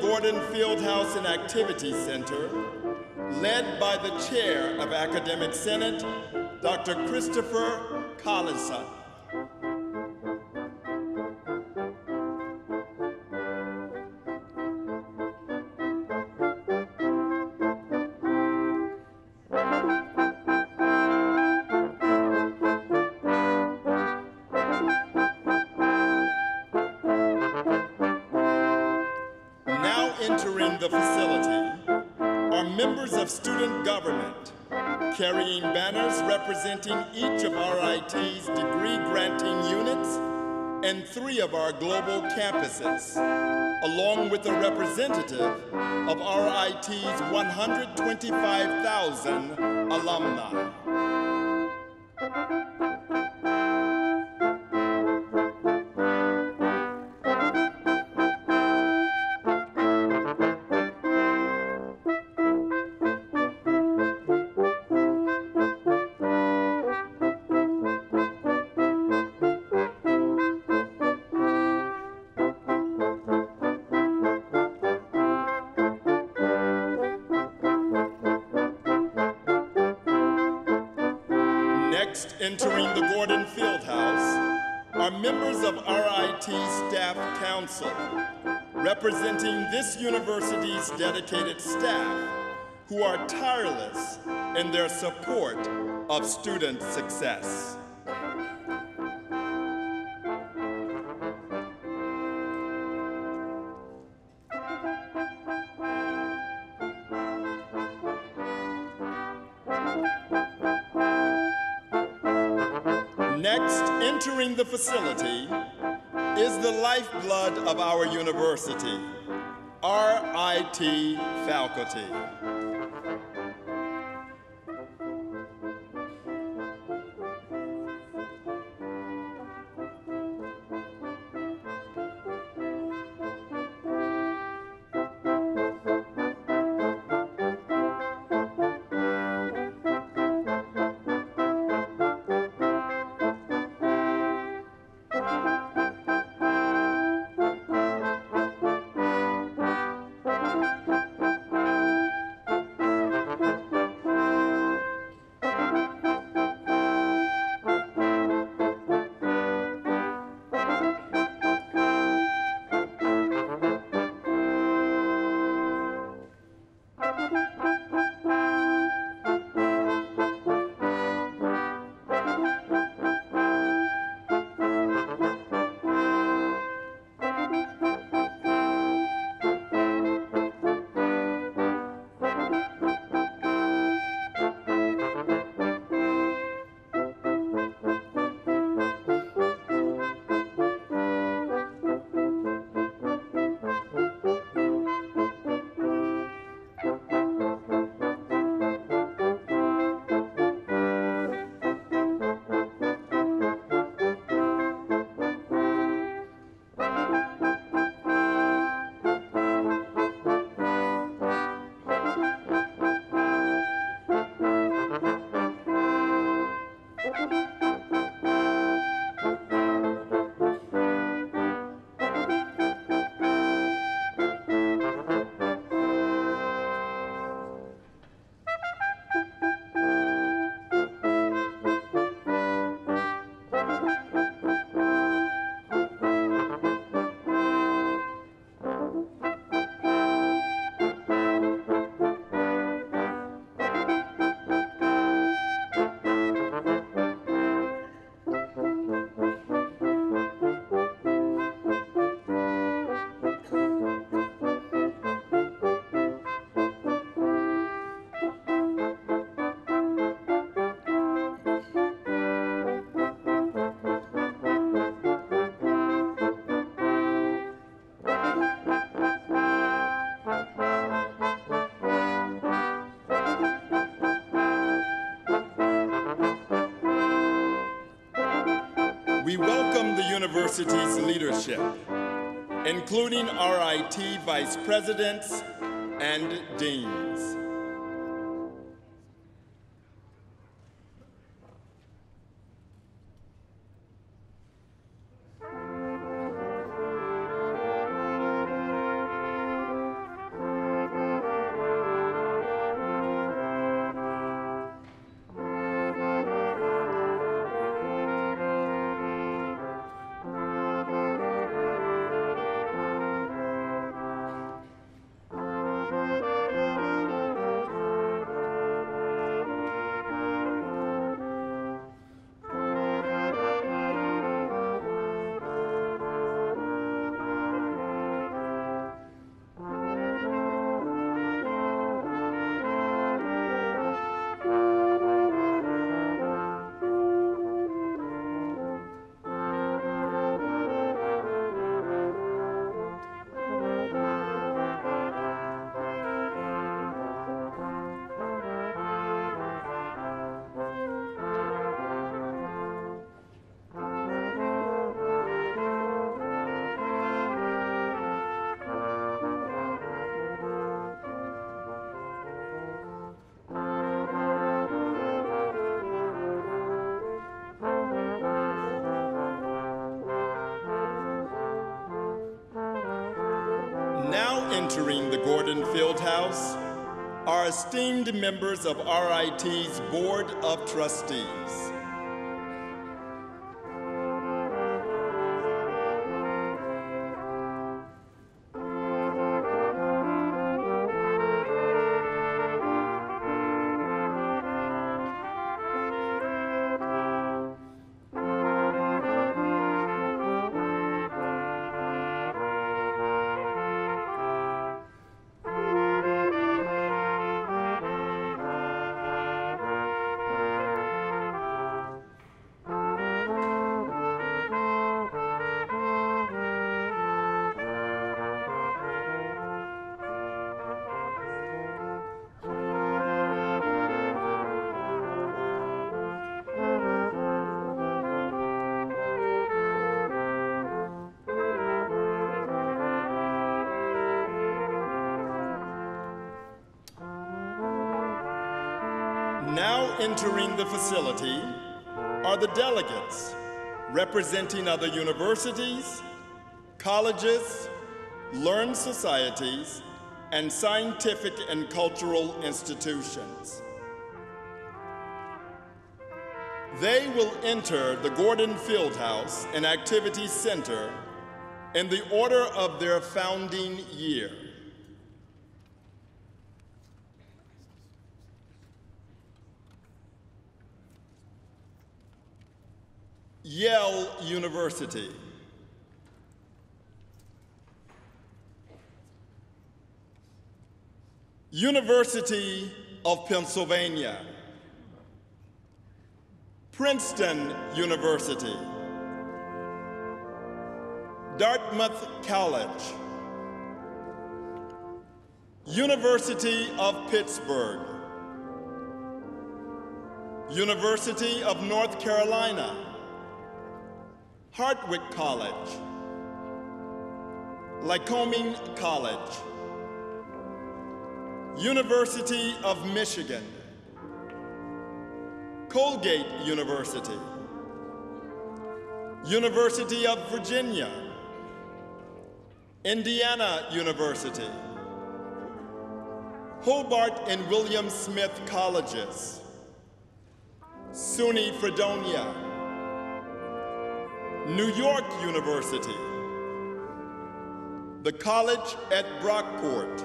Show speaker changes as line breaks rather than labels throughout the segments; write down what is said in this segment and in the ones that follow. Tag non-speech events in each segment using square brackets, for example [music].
Gordon Fieldhouse and Activity Center, led by the Chair of Academic Senate, Dr. Christopher Collison. Representing each of RIT's degree granting units and three of our global campuses, along with a representative of RIT's 125,000 alumni. Council, representing this university's dedicated staff who are tireless in their support of student success. Next, entering the facility is the lifeblood of our university, RIT faculty. University's leadership, including RIT vice presidents and deans. Esteemed members of RIT's Board of Trustees. Now entering the facility are the delegates representing other universities, colleges, learned societies, and scientific and cultural institutions. They will enter the Gordon Fieldhouse and Activity Center in the order of their founding year. Yale University. University of Pennsylvania. Princeton University. Dartmouth College. University of Pittsburgh. University of North Carolina. Hartwick College, Lycoming College, University of Michigan, Colgate University, University of Virginia, Indiana University, Hobart and William Smith Colleges, SUNY Fredonia, New York University, the College at Brockport,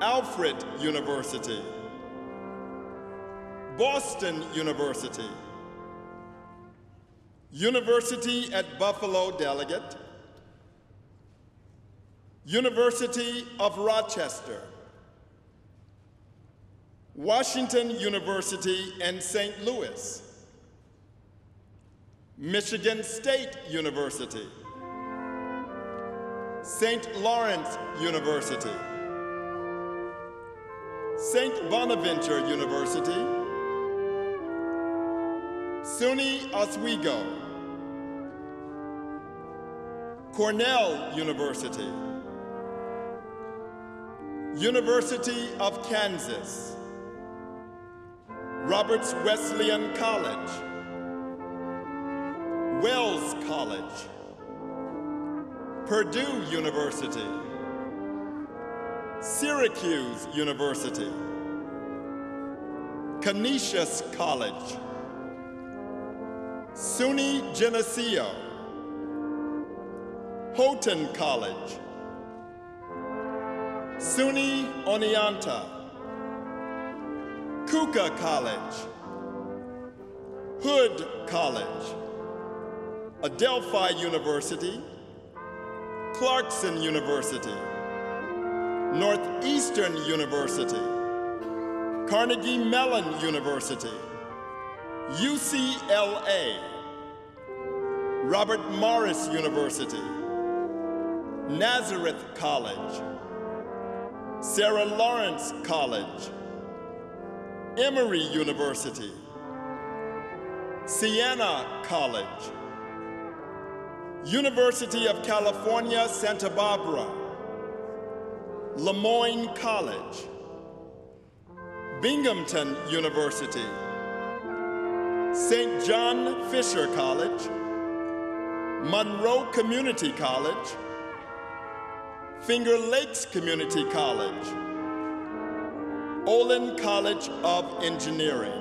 Alfred University, Boston University, University at Buffalo Delegate, University of Rochester, Washington University and St. Louis, Michigan State University, St. Lawrence University, St. Bonaventure University, SUNY Oswego, Cornell University, University of Kansas, Roberts Wesleyan College, Wells College, Purdue University, Syracuse University, Canisius College, SUNY Geneseo, Houghton College, SUNY Oneonta, Keuka College, Hood College, Adelphi University, Clarkson University, Northeastern University, Carnegie Mellon University, UCLA, Robert Morris University, Nazareth College, Sarah Lawrence College, Emory University, Siena College, University of California, Santa Barbara, Le Moyne College, Binghamton University, St. John Fisher College, Monroe Community College, Finger Lakes Community College, Olin College of Engineering.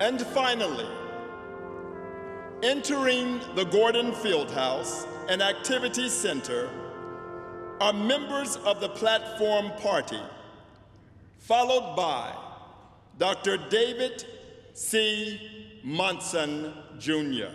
And finally, entering the Gordon Fieldhouse and Activity Center are members of the Platform Party, followed by Dr. David C. Munson, Jr.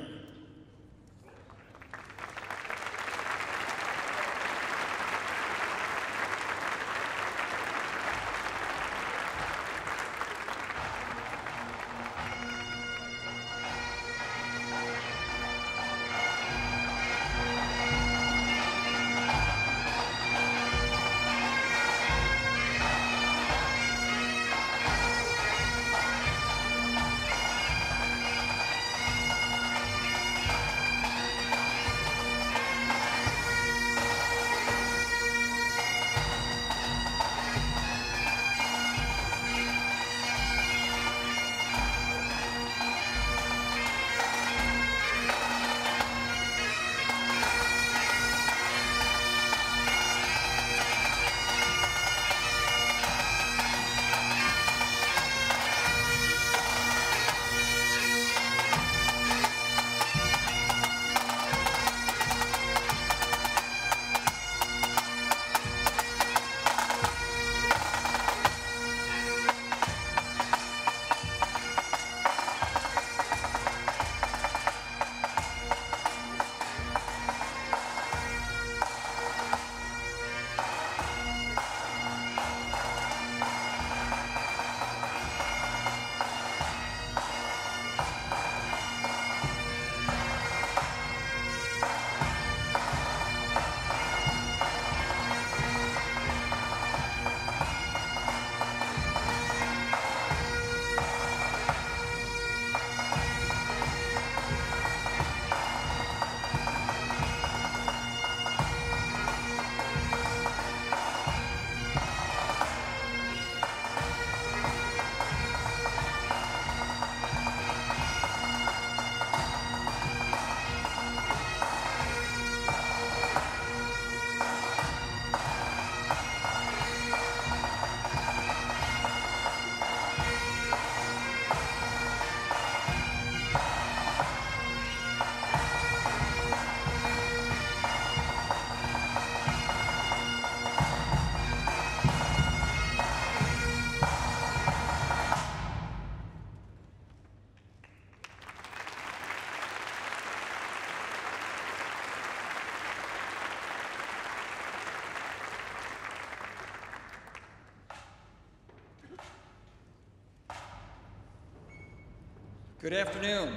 Good afternoon.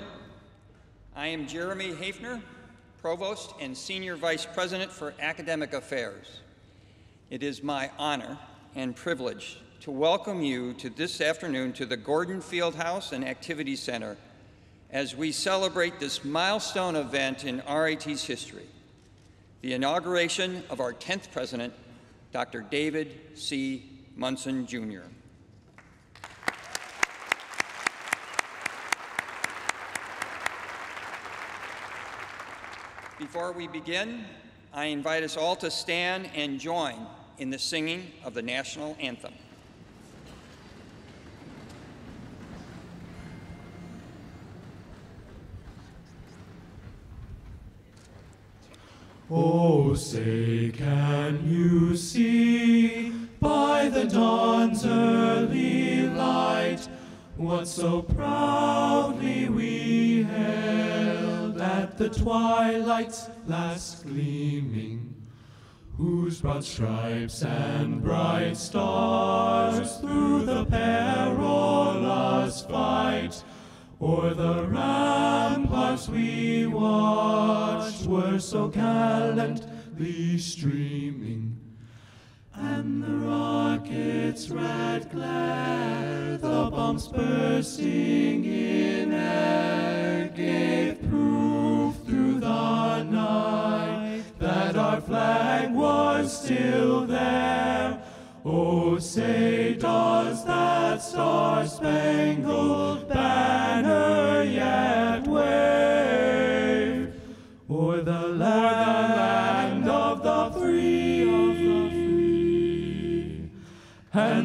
I am Jeremy Haefner, Provost and Senior Vice President for Academic Affairs. It is my honor and privilege to welcome you to this afternoon to the Gordon Fieldhouse and Activity Center as we celebrate this milestone event in RIT's history, the inauguration of our 10th president, Dr. David C. Munson, Jr. Before we begin, I invite us all to stand and join in the singing of the national anthem.
Oh, say, can you see by the dawn's early light what so proudly we hailed at the twilight's last gleaming, whose broad stripes and bright stars through the perilous fight O'er the ramparts we watched were so gallantly streaming, and the rocket's red glare, the bombs bursting in air, that our flag was still there. Oh, say, does that star-spangled banner yet wave o'er the land of the free and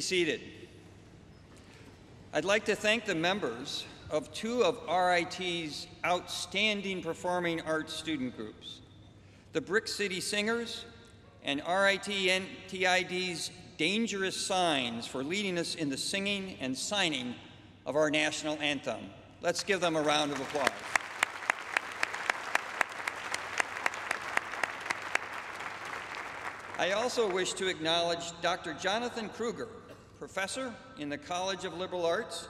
seated. I'd like to thank the members of two of RIT's outstanding performing arts student groups, the Brick City Singers and RIT NTID's Dangerous Signs for leading us in the singing and signing of our national anthem. Let's give them a round of applause. I also wish to acknowledge Dr. Jonathan Kruger, professor in the College of Liberal Arts,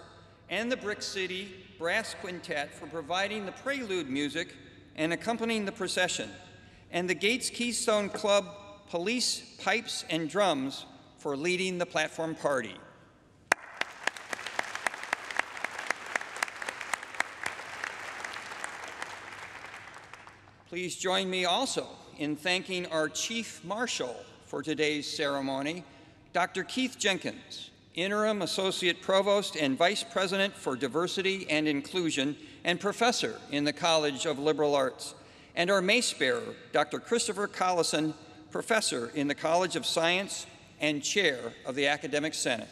and the Brick City Brass Quintet for providing the prelude music and accompanying the procession, and the Gates Keystone Club Police Pipes and Drums for leading the platform party. Please join me also in thanking our Chief Marshal for today's ceremony, Dr. Keith Jenkins, Interim Associate Provost and Vice President for Diversity and Inclusion and Professor in the College of Liberal Arts, and our Mace Bearer, Dr. Christopher Collison, Professor in the College of Science and Chair of the Academic Senate.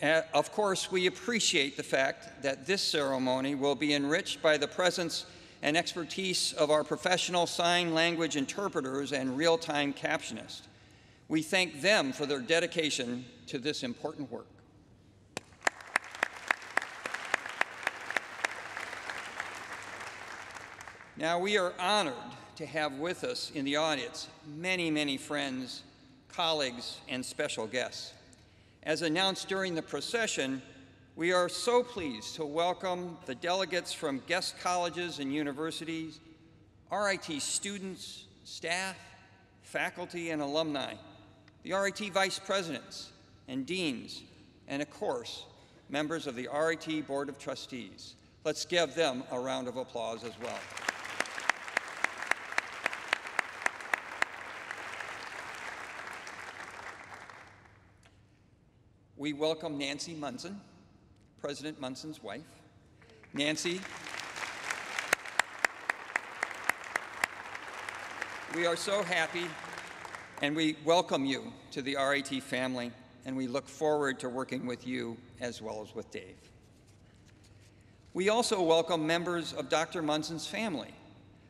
Uh, of course, we appreciate the fact that this ceremony will be enriched by the presence and expertise of our professional sign language interpreters and real-time captionists. We thank them for their dedication to this important work. Now, we are honored to have with us in the audience many, many friends, colleagues, and special guests. As announced during the procession, we are so pleased to welcome the delegates from guest colleges and universities, RIT students, staff, faculty, and alumni, the RIT vice presidents and deans, and of course, members of the RIT Board of Trustees. Let's give them a round of applause as well. We welcome Nancy Munson, President Munson's wife. Nancy, we are so happy and we welcome you to the RIT family and we look forward to working with you as well as with Dave. We also welcome members of Dr. Munson's family,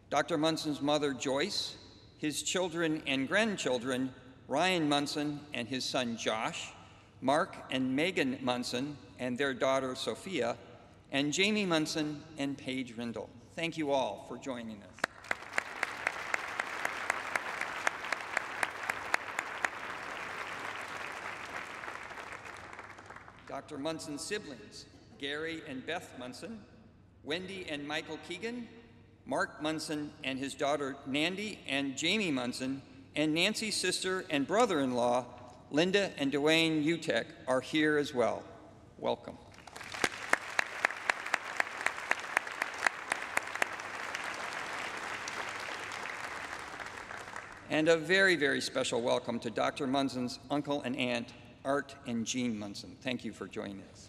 Dr. Munson's mother, Joyce, his children and grandchildren, Ryan Munson and his son, Josh, Mark and Megan Munson and their daughter Sophia, and Jamie Munson and Paige Rindle. Thank you all for joining us. Dr. Munson's siblings, Gary and Beth Munson, Wendy and Michael Keegan, Mark Munson and his daughter Nandy, and Jamie Munson, and Nancy's sister and brother in law, Linda and Dwayne Utek, are here as well. Welcome. And a very, very special welcome to Dr. Munson's uncle and aunt, Art and Jean Munson. Thank you for joining us.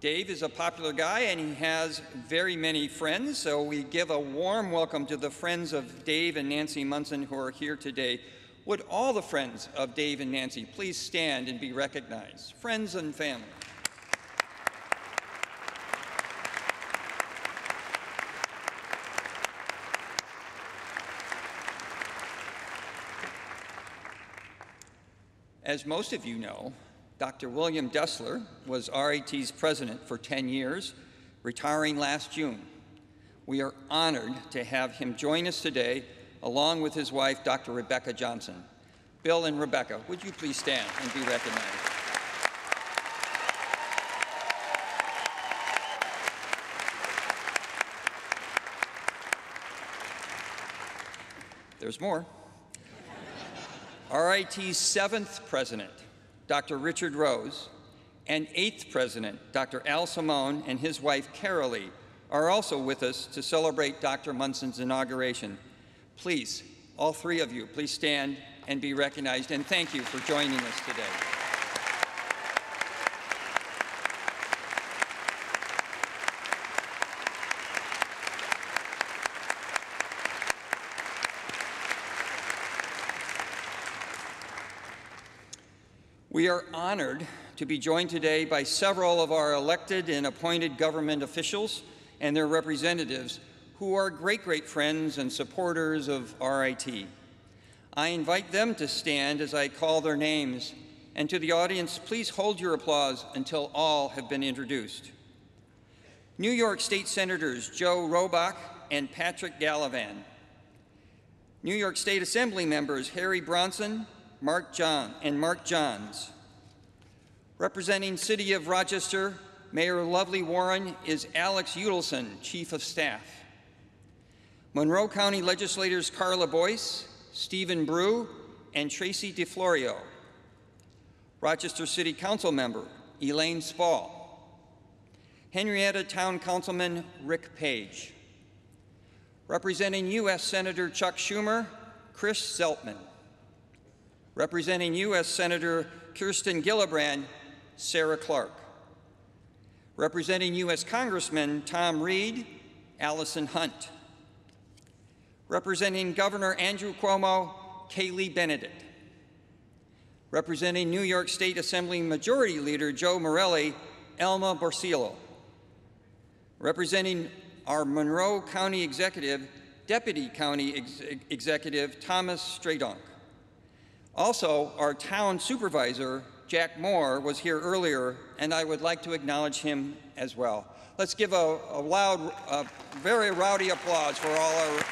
Dave is a popular guy and he has very many friends, so we give a warm welcome to the friends of Dave and Nancy Munson who are here today. Would all the friends of Dave and Nancy please stand and be recognized? Friends and family. As most of you know, Dr. William Destler was RIT's president for 10 years, retiring last June. We are honored to have him join us today, along with his wife, Dr. Rebecca Johnson. Bill and Rebecca, would you please stand and be recognized? There's more. RIT's seventh president, Dr. Richard Rose, and eighth president, Dr. Al Simone, and his wife, Carolee, are also with us to celebrate Dr. Munson's inauguration. Please, all three of you, please stand and be recognized, and thank you for joining us today. We are honored to be joined today by several of our elected and appointed government officials and their representatives who are great, great friends and supporters of RIT. I invite them to stand as I call their names, and to the audience, please hold your applause until all have been introduced. New York State Senators Joe Robach and Patrick Gallivan. New York State Assembly members Harry Bronson, Mark John, and Mark Johns. Representing City of Rochester, Mayor Lovely Warren is Alex Udelson, Chief of Staff. Monroe County legislators Karla Boyce, Stephen Brew, and Tracy DiFlorio. Rochester City Council member Elaine Spaull. Henrietta Town Councilman Rick Page. Representing U.S. Senator Chuck Schumer, Chris Zeltman. Representing U.S. Senator Kirsten Gillibrand, Sarah Clark. Representing U.S. Congressman Tom Reed, Allison Hunt. Representing Governor Andrew Cuomo, Kaylee Benedict. Representing New York State Assembly Majority Leader Joe Morelle, Elma Borsillo. Representing our Monroe County Executive, Deputy County Ex Executive Thomas Stradonk. Also, our town supervisor, Jack Moore, was here earlier, and I would like to acknowledge him as well. Let's give a, a loud, uh, very rowdy applause for all our.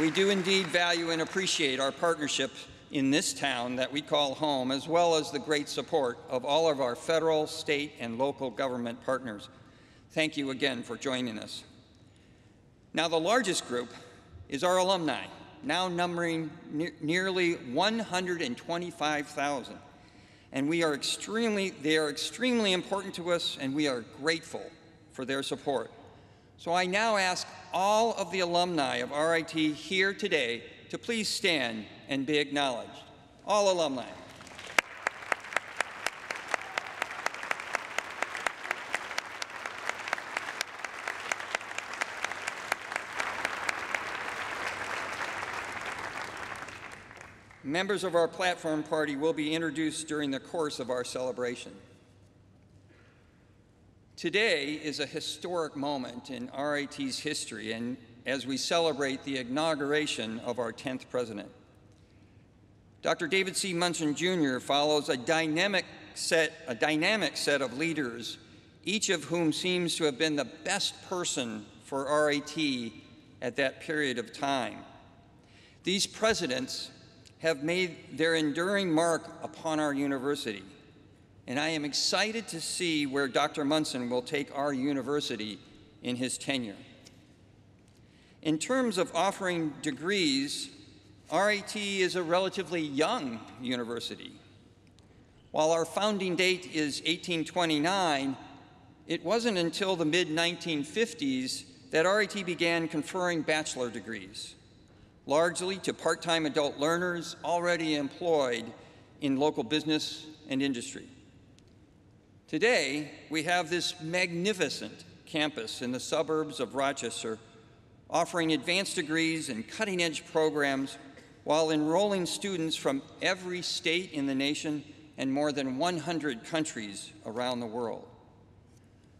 We do indeed value and appreciate our partnership in this town that we call home, as well as the great support of all of our federal, state, and local government partners. Thank you again for joining us. Now, the largest group is our alumni, now numbering ne nearly 125,000. And we are extremely, they are extremely important to us, and we are grateful for their support. So I now ask all of the alumni of RIT here today to please stand and be acknowledged. All alumni. Members of our platform party will be introduced during the course of our celebration. Today is a historic moment in RIT's history and as we celebrate the inauguration of our 10th president. Dr. David C. Munson Jr. follows a dynamic set, a dynamic set of leaders each of whom seems to have been the best person for RIT at that period of time. These presidents have made their enduring mark upon our university, and I am excited to see where Dr. Munson will take our university in his tenure. In terms of offering degrees, RIT is a relatively young university. While our founding date is 1829, it wasn't until the mid 1950s that RIT began conferring bachelor degrees, largely to part time adult learners already employed in local business and industry. Today, we have this magnificent campus in the suburbs of Rochester offering advanced degrees and cutting edge programs while enrolling students from every state in the nation and more than 100 countries around the world.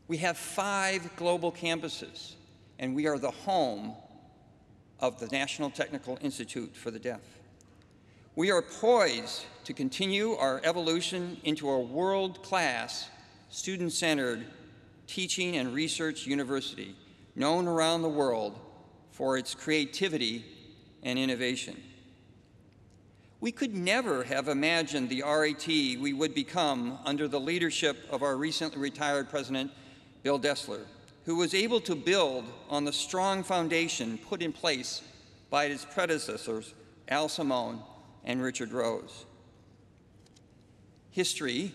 We have five global campuses, and we are the home of the National Technical Institute for the Deaf. We are poised to continue our evolution into a world class, student centered teaching and research university known around the world for its creativity and innovation. We could never have imagined the RIT we would become under the leadership of our recently retired president, Bill Destler, who was able to build on the strong foundation put in place by his predecessors, Al Simone and Richard Rose. History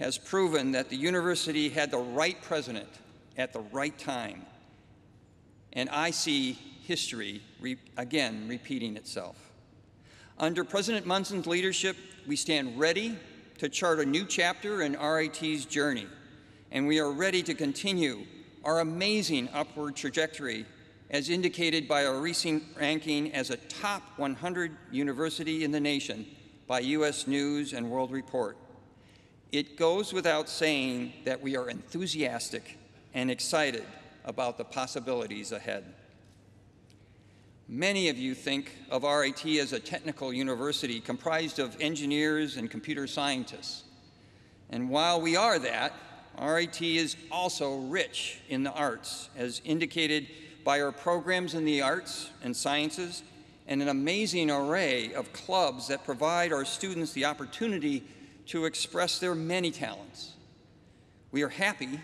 has proven that the university had the right president at the right time, and I see history re again repeating itself. Under President Munson's leadership, we stand ready to chart a new chapter in RIT's journey, and we are ready to continue our amazing upward trajectory as indicated by our recent ranking as a top 100 university in the nation by U.S. News and World Report. It goes without saying that we are enthusiastic and excited about the possibilities ahead. Many of you think of RIT as a technical university comprised of engineers and computer scientists. And while we are that, RIT is also rich in the arts, as indicated by our programs in the arts and sciences and an amazing array of clubs that provide our students the opportunity to express their many talents. We are happy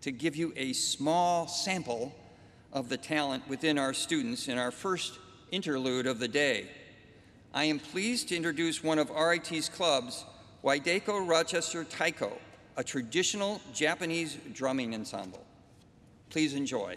to give you a small sample of the talent within our students in our first interlude of the day. I am pleased to introduce one of RIT's clubs, Waideiko Rochester Taiko, a traditional Japanese drumming ensemble. Please enjoy.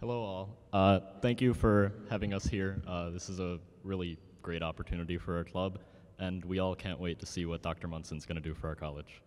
Hello, all. Uh, thank you for having us here. Uh, this is a really great opportunity for our club and we all can't wait to see what Dr. Munson's going to do for our college.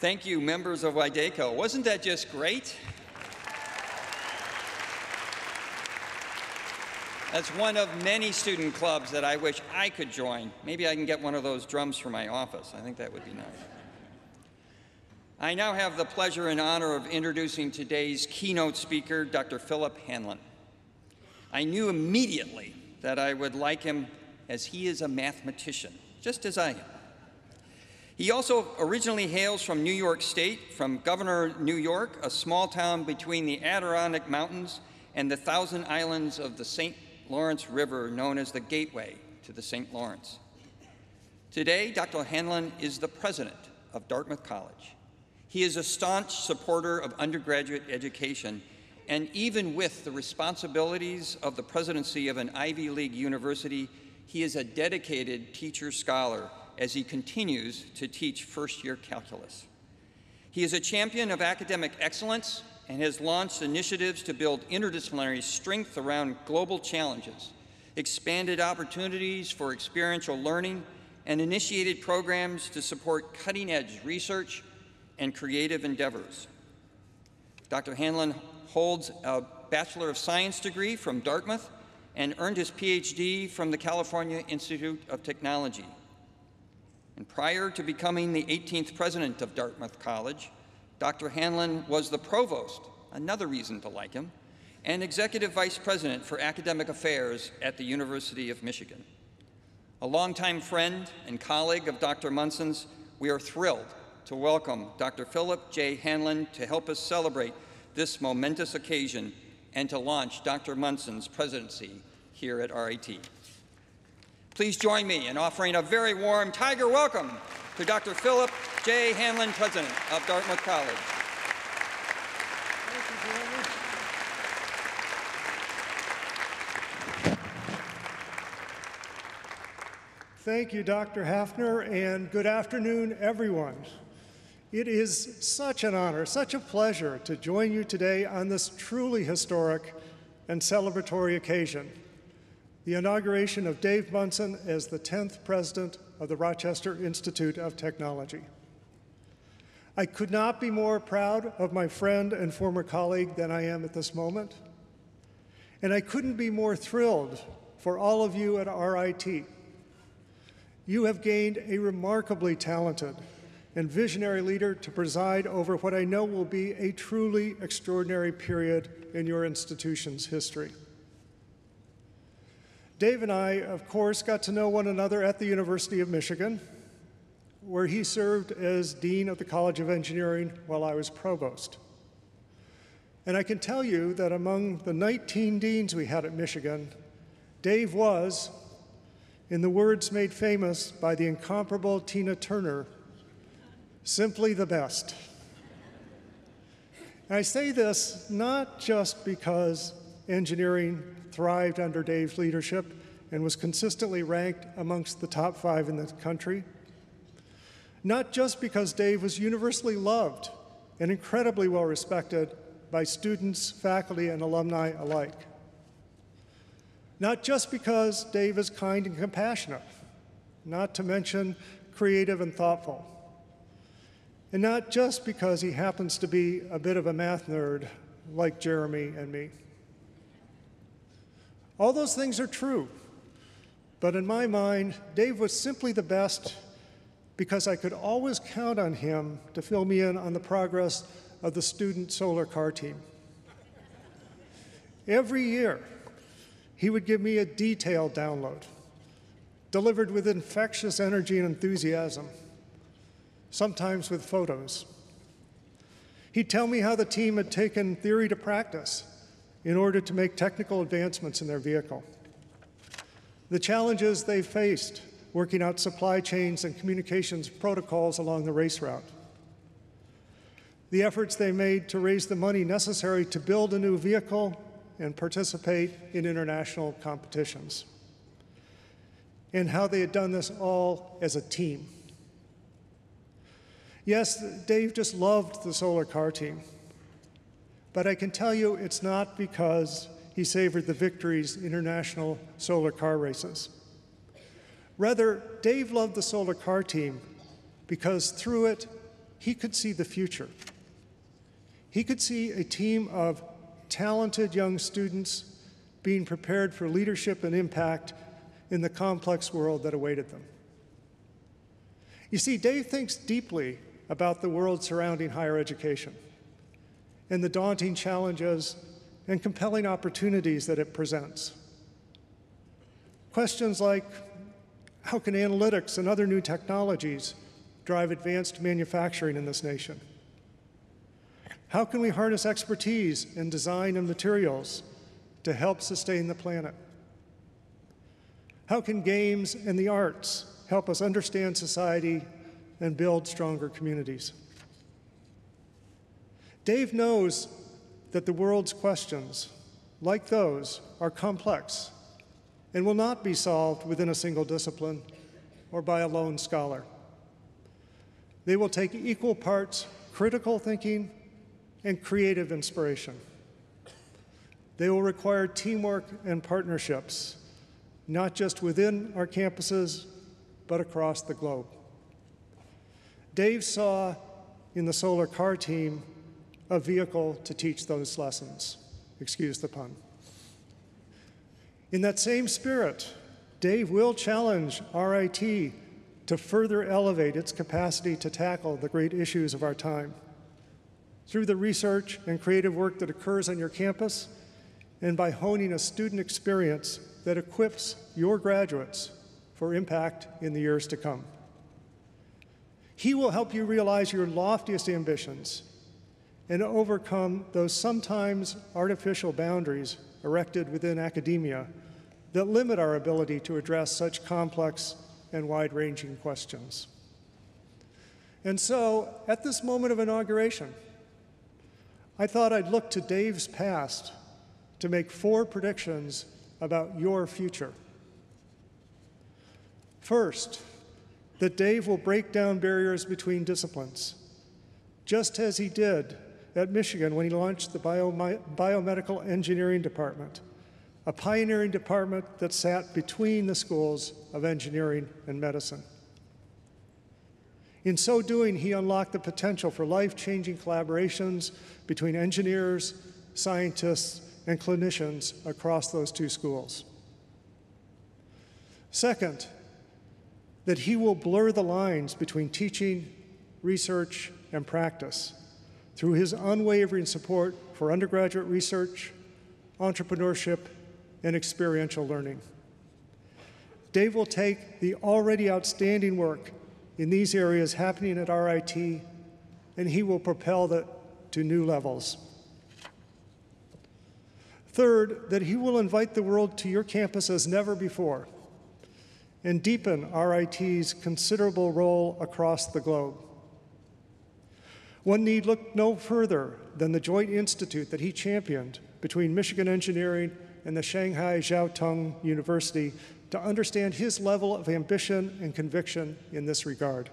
Thank you, members of Wideco. Wasn't that just great? That's one of many student clubs that I wish I could join. Maybe I can get one of those drums for my office. I think that would be nice. I now have the pleasure and honor of introducing today's keynote speaker, Dr. Philip Hanlon. I knew immediately that I would like him as he is a mathematician, just as I am. He also originally hails from New York State, from Gouverneur New York, a small town between the Adirondack Mountains and the Thousand Islands of the St. Lawrence River known as the gateway to the St. Lawrence. Today, Dr. Hanlon is the president of Dartmouth College. He is a staunch supporter of undergraduate education, and even with the responsibilities of the presidency of an Ivy League university, he is a dedicated teacher scholar as he continues to teach first year calculus. He is a champion of academic excellence and has launched initiatives to build interdisciplinary strength around global challenges, expanded opportunities for experiential learning, and initiated programs to support cutting edge research and creative endeavors. Dr. Hanlon holds a Bachelor of Science degree from Dartmouth and earned his PhD from the California Institute of Technology. And prior to becoming the 18th president of Dartmouth College, Dr. Hanlon was the provost, another reason to like him, and executive vice president for academic affairs at the University of Michigan. A longtime friend and colleague of Dr. Munson's, we are thrilled to welcome Dr. Philip J. Hanlon to help us celebrate this momentous occasion and to launch Dr. Munson's presidency here at RIT. Please join me in offering a very warm Tiger welcome to Dr. Philip J. Hanlon, President of Dartmouth College.
Thank you, Dr. Haefner, and good afternoon, everyone. It is such an honor, such a pleasure to join you today on this truly historic and celebratory occasion the inauguration of Dave Munson as the 10th president of the Rochester Institute of Technology. I could not be more proud of my friend and former colleague than I am at this moment. And I couldn't be more thrilled for all of you at RIT. You have gained a remarkably talented and visionary leader to preside over what I know will be a truly extraordinary period in your institution's history. Dave and I, of course, got to know one another at the University of Michigan, where he served as Dean of the College of Engineering while I was provost. And I can tell you that among the 19 deans we had at Michigan, Dave was, in the words made famous by the incomparable Tina Turner, simply the best. And I say this not just because engineering thrived under Dave's leadership and was consistently ranked amongst the top five in the country. Not just because Dave was universally loved and incredibly well respected by students, faculty, and alumni alike. Not just because Dave is kind and compassionate, not to mention creative and thoughtful. And not just because he happens to be a bit of a math nerd like Jeremy and me. All those things are true. But in my mind, Dave was simply the best because I could always count on him to fill me in on the progress of the student solar car team. Every year, he would give me a detailed download, delivered with infectious energy and enthusiasm, sometimes with photos. He'd tell me how the team had taken theory to practice in order to make technical advancements in their vehicle. The challenges they faced working out supply chains and communications protocols along the race route. The efforts they made to raise the money necessary to build a new vehicle and participate in international competitions. And how they had done this all as a team. Yes, Dave just loved the solar car team. But I can tell you it's not because he savored the victories in international solar car races. Rather, Dave loved the solar car team because through it, he could see the future. He could see a team of talented young students being prepared for leadership and impact in the complex world that awaited them. You see, Dave thinks deeply about the world surrounding higher education and the daunting challenges and compelling opportunities that it presents. Questions like how can analytics and other new technologies drive advanced manufacturing in this nation? How can we harness expertise in design and materials to help sustain the planet? How can games and the arts help us understand society and build stronger communities? Dave knows that the world's questions, like those, are complex and will not be solved within a single discipline or by a lone scholar. They will take equal parts critical thinking and creative inspiration. They will require teamwork and partnerships, not just within our campuses, but across the globe. Dave saw in the solar car team a vehicle to teach those lessons. Excuse the pun. In that same spirit, Dave will challenge RIT to further elevate its capacity to tackle the great issues of our time. Through the research and creative work that occurs on your campus, and by honing a student experience that equips your graduates for impact in the years to come. He will help you realize your loftiest ambitions and overcome those sometimes artificial boundaries erected within academia that limit our ability to address such complex and wide ranging questions. And so, at this moment of inauguration, I thought I'd look to Dave's past to make four predictions about your future. First, that Dave will break down barriers between disciplines, just as he did at Michigan when he launched the Biomedical Engineering Department a pioneering department that sat between the schools of engineering and medicine. In so doing, he unlocked the potential for life changing collaborations between engineers, scientists, and clinicians across those two schools. Second, that he will blur the lines between teaching, research, and practice through his unwavering support for undergraduate research, entrepreneurship, and experiential learning. Dave will take the already outstanding work in these areas happening at RIT and he will propel it to new levels. Third, that he will invite the world to your campus as never before and deepen RIT's considerable role across the globe. One need look no further than the joint institute that he championed between Michigan Engineering and the Shanghai Jiao Tong University to understand his level of ambition and conviction in this regard.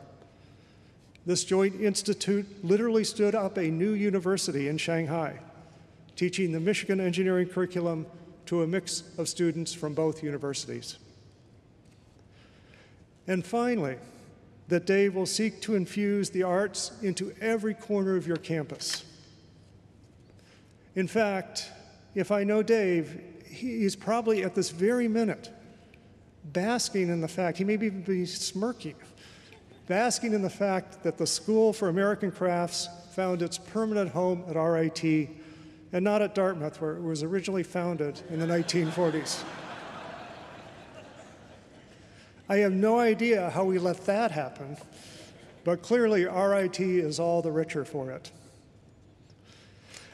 This joint institute literally stood up a new university in Shanghai, teaching the Michigan engineering curriculum to a mix of students from both universities. And finally, that Dave will seek to infuse the arts into every corner of your campus. In fact, if I know Dave, he's probably at this very minute basking in the fact, he may even be smirking, basking in the fact that the School for American Crafts found its permanent home at RIT and not at Dartmouth, where it was originally founded in the 1940s. I have no idea how we let that happen, but clearly RIT is all the richer for it.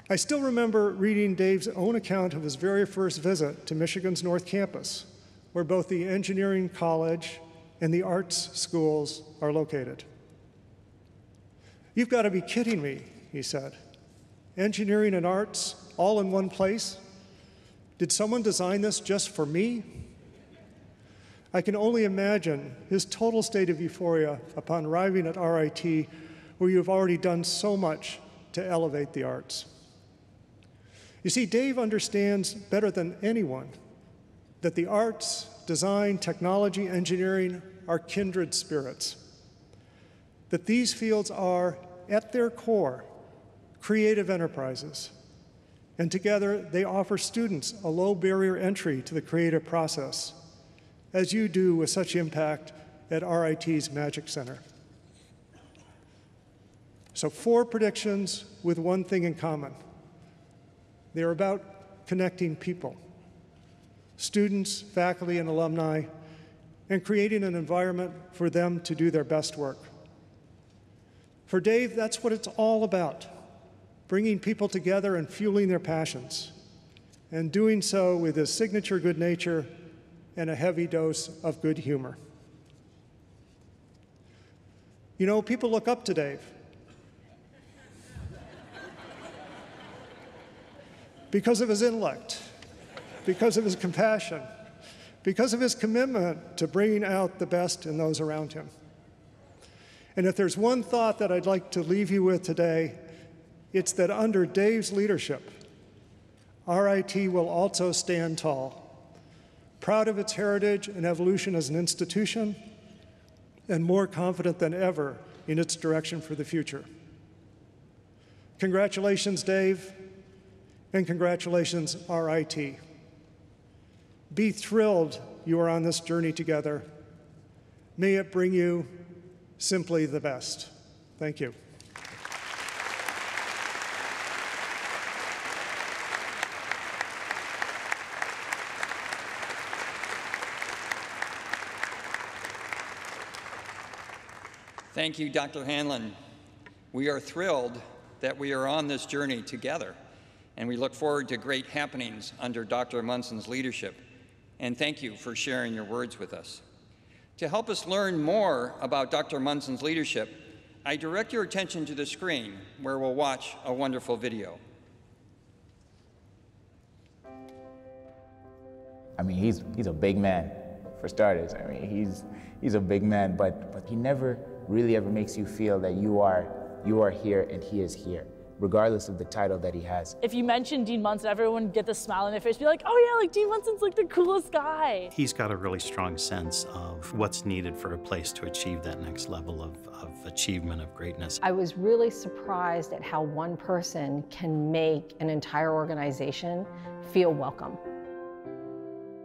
I still remember reading Dave's own account of his very first visit to Michigan's North Campus, where both the engineering college and the arts schools are located. You've got to be kidding me, he said. Engineering and arts all in one place? Did someone design this just for me? I can only imagine his total state of euphoria upon arriving at RIT, where you have already done so much to elevate the arts. You see, Dave understands better than anyone that the arts, design, technology, engineering are kindred spirits, that these fields are at their core, creative enterprises. And together, they offer students a low barrier entry to the creative process, as you do with such impact at RIT's Magic Center. So, four predictions with one thing in common they're about connecting people, students, faculty, and alumni, and creating an environment for them to do their best work. For Dave, that's what it's all about bringing people together and fueling their passions, and doing so with his signature good nature and a heavy dose of good humor. You know, people look up to Dave. because of his intellect, because of his compassion, because of his commitment to bringing out the best in those around him. And if there's one thought that I'd like to leave you with today, it's that under Dave's leadership, RIT will also stand tall, proud of its heritage and evolution as an institution, and more confident than ever in its direction for the future. Congratulations, Dave, and congratulations, RIT. Be thrilled you are on this journey together. May it bring you simply the best. Thank you.
Thank you, Dr. Hanlon. We are thrilled that we are on this journey together, and we look forward to great happenings under Dr. Munson's leadership. And thank you for sharing your words with us. To help us learn more about Dr. Munson's leadership, I direct your attention to the screen where we'll watch a wonderful video.
I mean, he's, he's a big man, for starters. I mean, he's, he's a big man, but, but he never really ever makes you feel that you are, you are here and he is here regardless of the title that he has.
If you mention Dean Munson, everyone get the smile on their face, be like, oh yeah, like Dean Munson's like the coolest guy.
He's got a really strong sense of what's needed for a place to achieve that next level of, of achievement of greatness.
I was really surprised at how one person can make an entire organization feel welcome.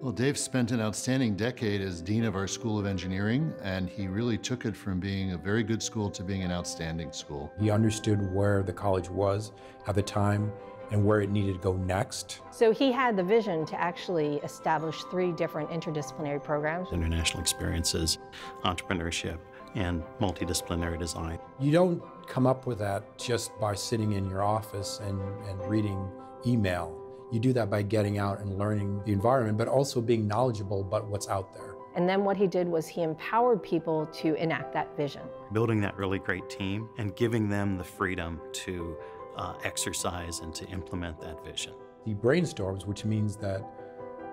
Well, Dave spent an outstanding decade as Dean of our School of Engineering, and he really took it from being a very good school to being an outstanding school.
He understood where the college was at the time and where it needed to go next.
So he had the vision to actually establish three different interdisciplinary programs.
International experiences, entrepreneurship, and multidisciplinary design.
You don't come up with that just by sitting in your office and, and reading email. You do that by getting out and learning the environment, but also being knowledgeable about what's out there.
And then what he did was he empowered people to enact that vision.
Building that really great team and giving them the freedom to uh, exercise and to implement that vision.
He brainstorms, which means that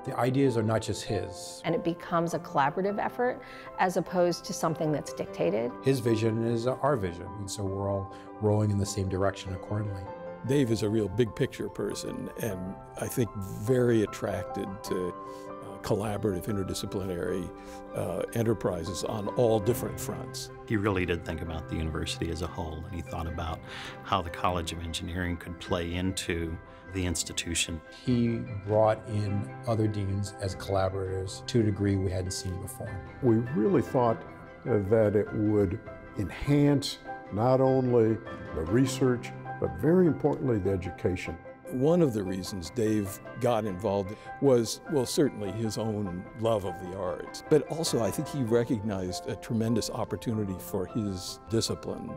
the ideas are not just his.
And it becomes a collaborative effort as opposed to something that's dictated.
His vision is our vision, and so we're all rowing in the same direction accordingly.
Dave is a real big picture person and I think very attracted to uh, collaborative interdisciplinary uh, enterprises on all different fronts.
He really did think about the university as a whole and he thought about how the College of Engineering could play into the institution.
He brought in other deans as collaborators to a degree we hadn't seen before.
We really thought uh, that it would enhance not only the research but very importantly, the education.
One of the reasons Dave got involved was, well, certainly his own love of the arts, but also I think he recognized a tremendous opportunity for his discipline.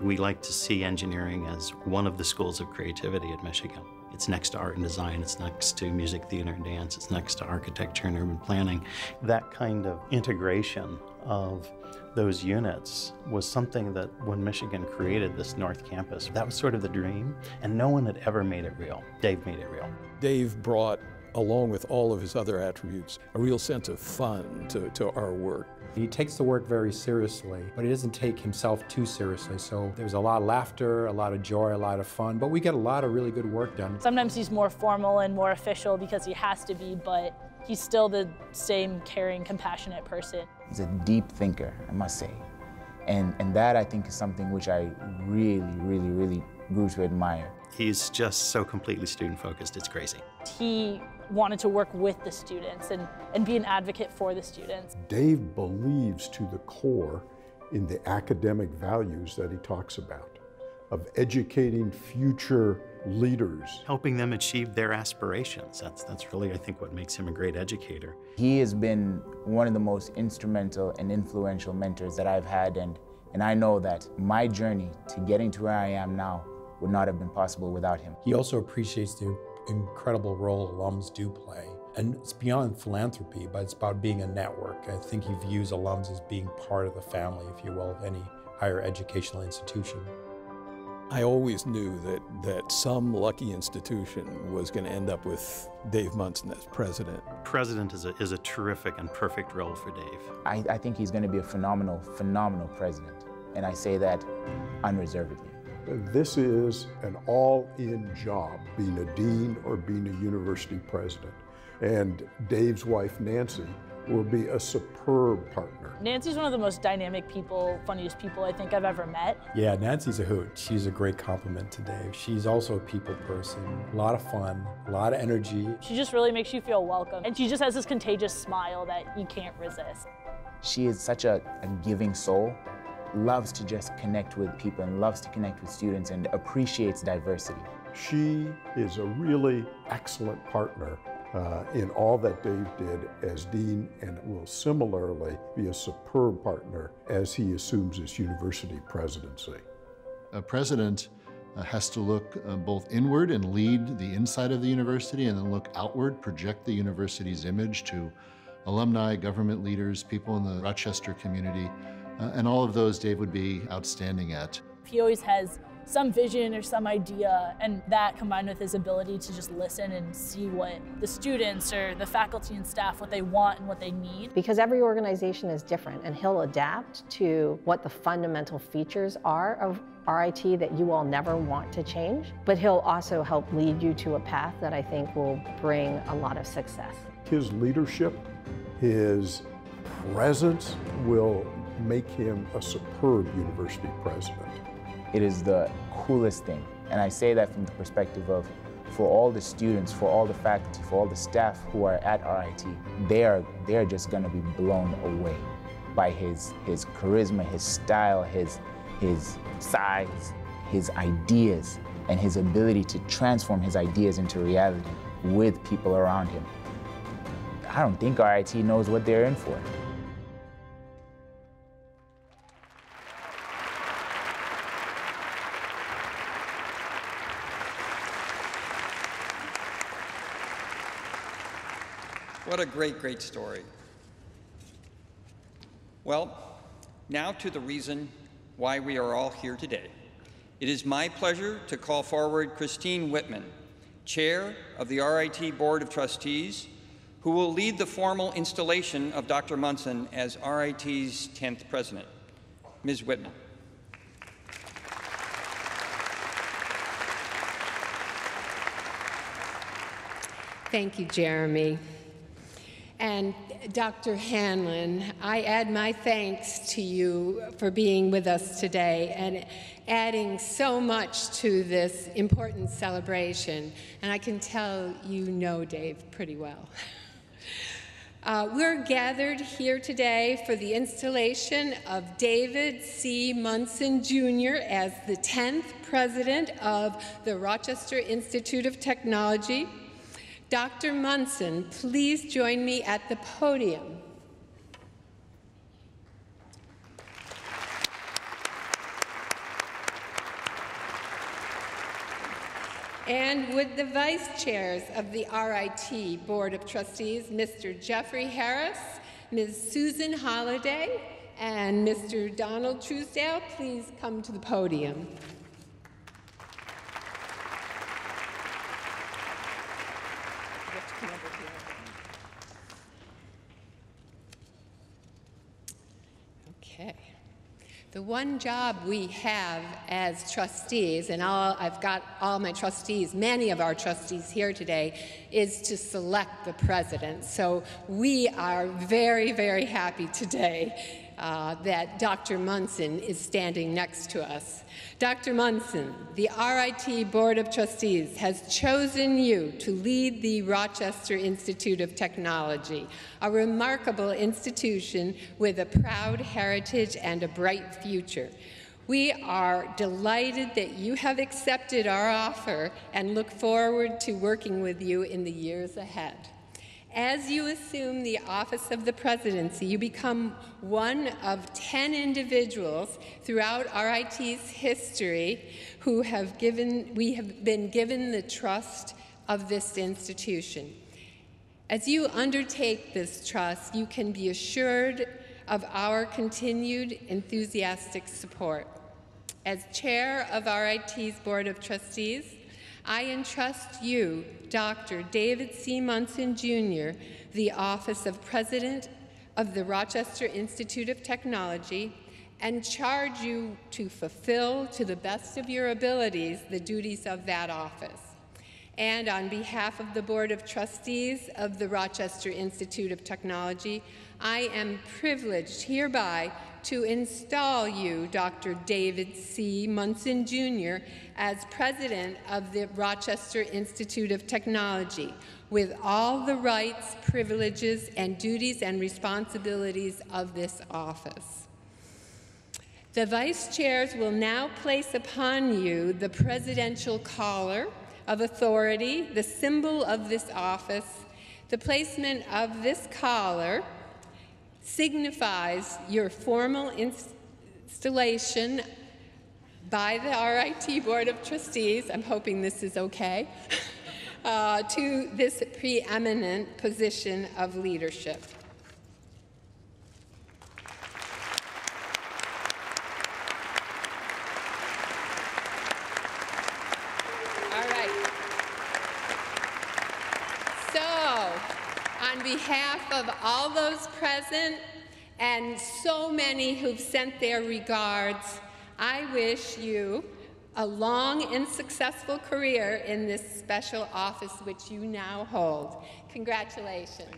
We like to see engineering as one of the schools of creativity at Michigan. It's next to art and design, it's next to music, theater, and dance, it's next to architecture and urban planning. That kind of integration of those units was something that when Michigan created this North Campus, that was sort of the dream, and no one had ever made it real. Dave made it real.
Dave brought, along with all of his other attributes, a real sense of fun to, to our work.
He takes the work very seriously, but he doesn't take himself too seriously. So there's a lot of laughter, a lot of joy, a lot of fun, but we get a lot of really good work done.
Sometimes he's more formal and more official because he has to be, but he's still the same caring, compassionate person.
He's a deep thinker, I must say. And, and that I think is something which I really, really, really grew to admire.
He's just so completely student focused, it's crazy.
He wanted to work with the students and, and be an advocate for the students.
Dave believes to the core in the academic values that he talks about, of educating future leaders.
Helping them achieve their aspirations. That's, that's really, I think, what makes him a great educator.
He has been one of the most instrumental and influential mentors that I've had, and, and I know that my journey to getting to where I am now would not have been possible without him.
He also appreciates the incredible role alums do play. And it's beyond philanthropy, but it's about being a network. I think he views alums as being part of the family, if you will, of any higher educational institution.
I always knew that, that some lucky institution was going to end up with Dave Munson as president.
President is a, is a terrific and perfect role for Dave.
I, I think he's going to be a phenomenal, phenomenal president. And I say that unreservedly.
This is an all-in job, being a dean or being a university president. And Dave's wife, Nancy, will be a superb partner.
Nancy's one of the most dynamic people, funniest people I think I've ever met.
Yeah, Nancy's a hoot. She's a great compliment to Dave. She's also a people person, a lot of fun, a lot of energy.
She just really makes you feel welcome. And she just has this contagious smile that you can't resist.
She is such a, a giving soul loves to just connect with people and loves to connect with students and appreciates diversity.
She is a really excellent partner uh, in all that Dave did as dean and will similarly be a superb partner as he assumes his university presidency.
A president uh, has to look uh, both inward and lead the inside of the university and then look outward, project the university's image to alumni, government leaders, people in the Rochester community. Uh, and all of those Dave would be outstanding at.
He always has some vision or some idea, and that combined with his ability to just listen and see what the students or the faculty and staff, what they want and what they need.
Because every organization is different, and he'll adapt to what the fundamental features are of RIT that you will never want to change, but he'll also help lead you to a path that I think will bring a lot of success.
His leadership, his presence will make him a superb university president.
It is the coolest thing. And I say that from the perspective of for all the students, for all the faculty, for all the staff who are at RIT, they are, they are just going to be blown away by his, his charisma, his style, his, his size, his ideas, and his ability to transform his ideas into reality with people around him. I don't think RIT knows what they're in for.
What a great, great story. Well, now to the reason why we are all here today. It is my pleasure to call forward Christine Whitman, Chair of the RIT Board of Trustees, who will lead the formal installation of Dr. Munson as RIT's 10th president. Ms. Whitman.
Thank you, Jeremy. And Dr. Hanlon, I add my thanks to you for being with us today and adding so much to this important celebration. And I can tell you know Dave pretty well. [laughs] Uh, we're gathered here today for the installation of David C. Munson Jr. as the 10th president of the Rochester Institute of Technology. Dr. Munson, please join me at the podium. And would the vice chairs of the RIT Board of Trustees, Mr. Jeffrey Harris, Ms. Susan Holliday, and Mr. Donald Truesdale please come to the podium. Okay. The one job we have as trustees, and all, I've got all my trustees, many of our trustees here today, is to select the president. So we are very, very happy today uh, that Dr. Munson is standing next to us. Dr. Munson, the RIT Board of Trustees has chosen you to lead the Rochester Institute of Technology, a remarkable institution with a proud heritage and a bright future. We are delighted that you have accepted our offer and look forward to working with you in the years ahead. As you assume the office of the presidency, you become one of 10 individuals throughout RIT's history who have given, we have been given the trust of this institution. As you undertake this trust, you can be assured of our continued enthusiastic support. As chair of RIT's Board of Trustees, I entrust you, Dr. David C. Munson, Jr., the office of President of the Rochester Institute of Technology, and charge you to fulfill to the best of your abilities the duties of that office. And on behalf of the Board of Trustees of the Rochester Institute of Technology, I am privileged hereby to install you, Dr. David C. Munson, Jr., as president of the Rochester Institute of Technology, with all the rights, privileges, and duties and responsibilities of this office. The vice chairs will now place upon you the presidential collar of authority, the symbol of this office. The placement of this collar signifies your formal installation by the RIT Board of Trustees, I'm hoping this is okay, [laughs] uh, to this preeminent position of leadership. All right. So, on behalf of all those present and so many who've sent their regards, I wish you a long and successful career in this special office which you now hold. Congratulations.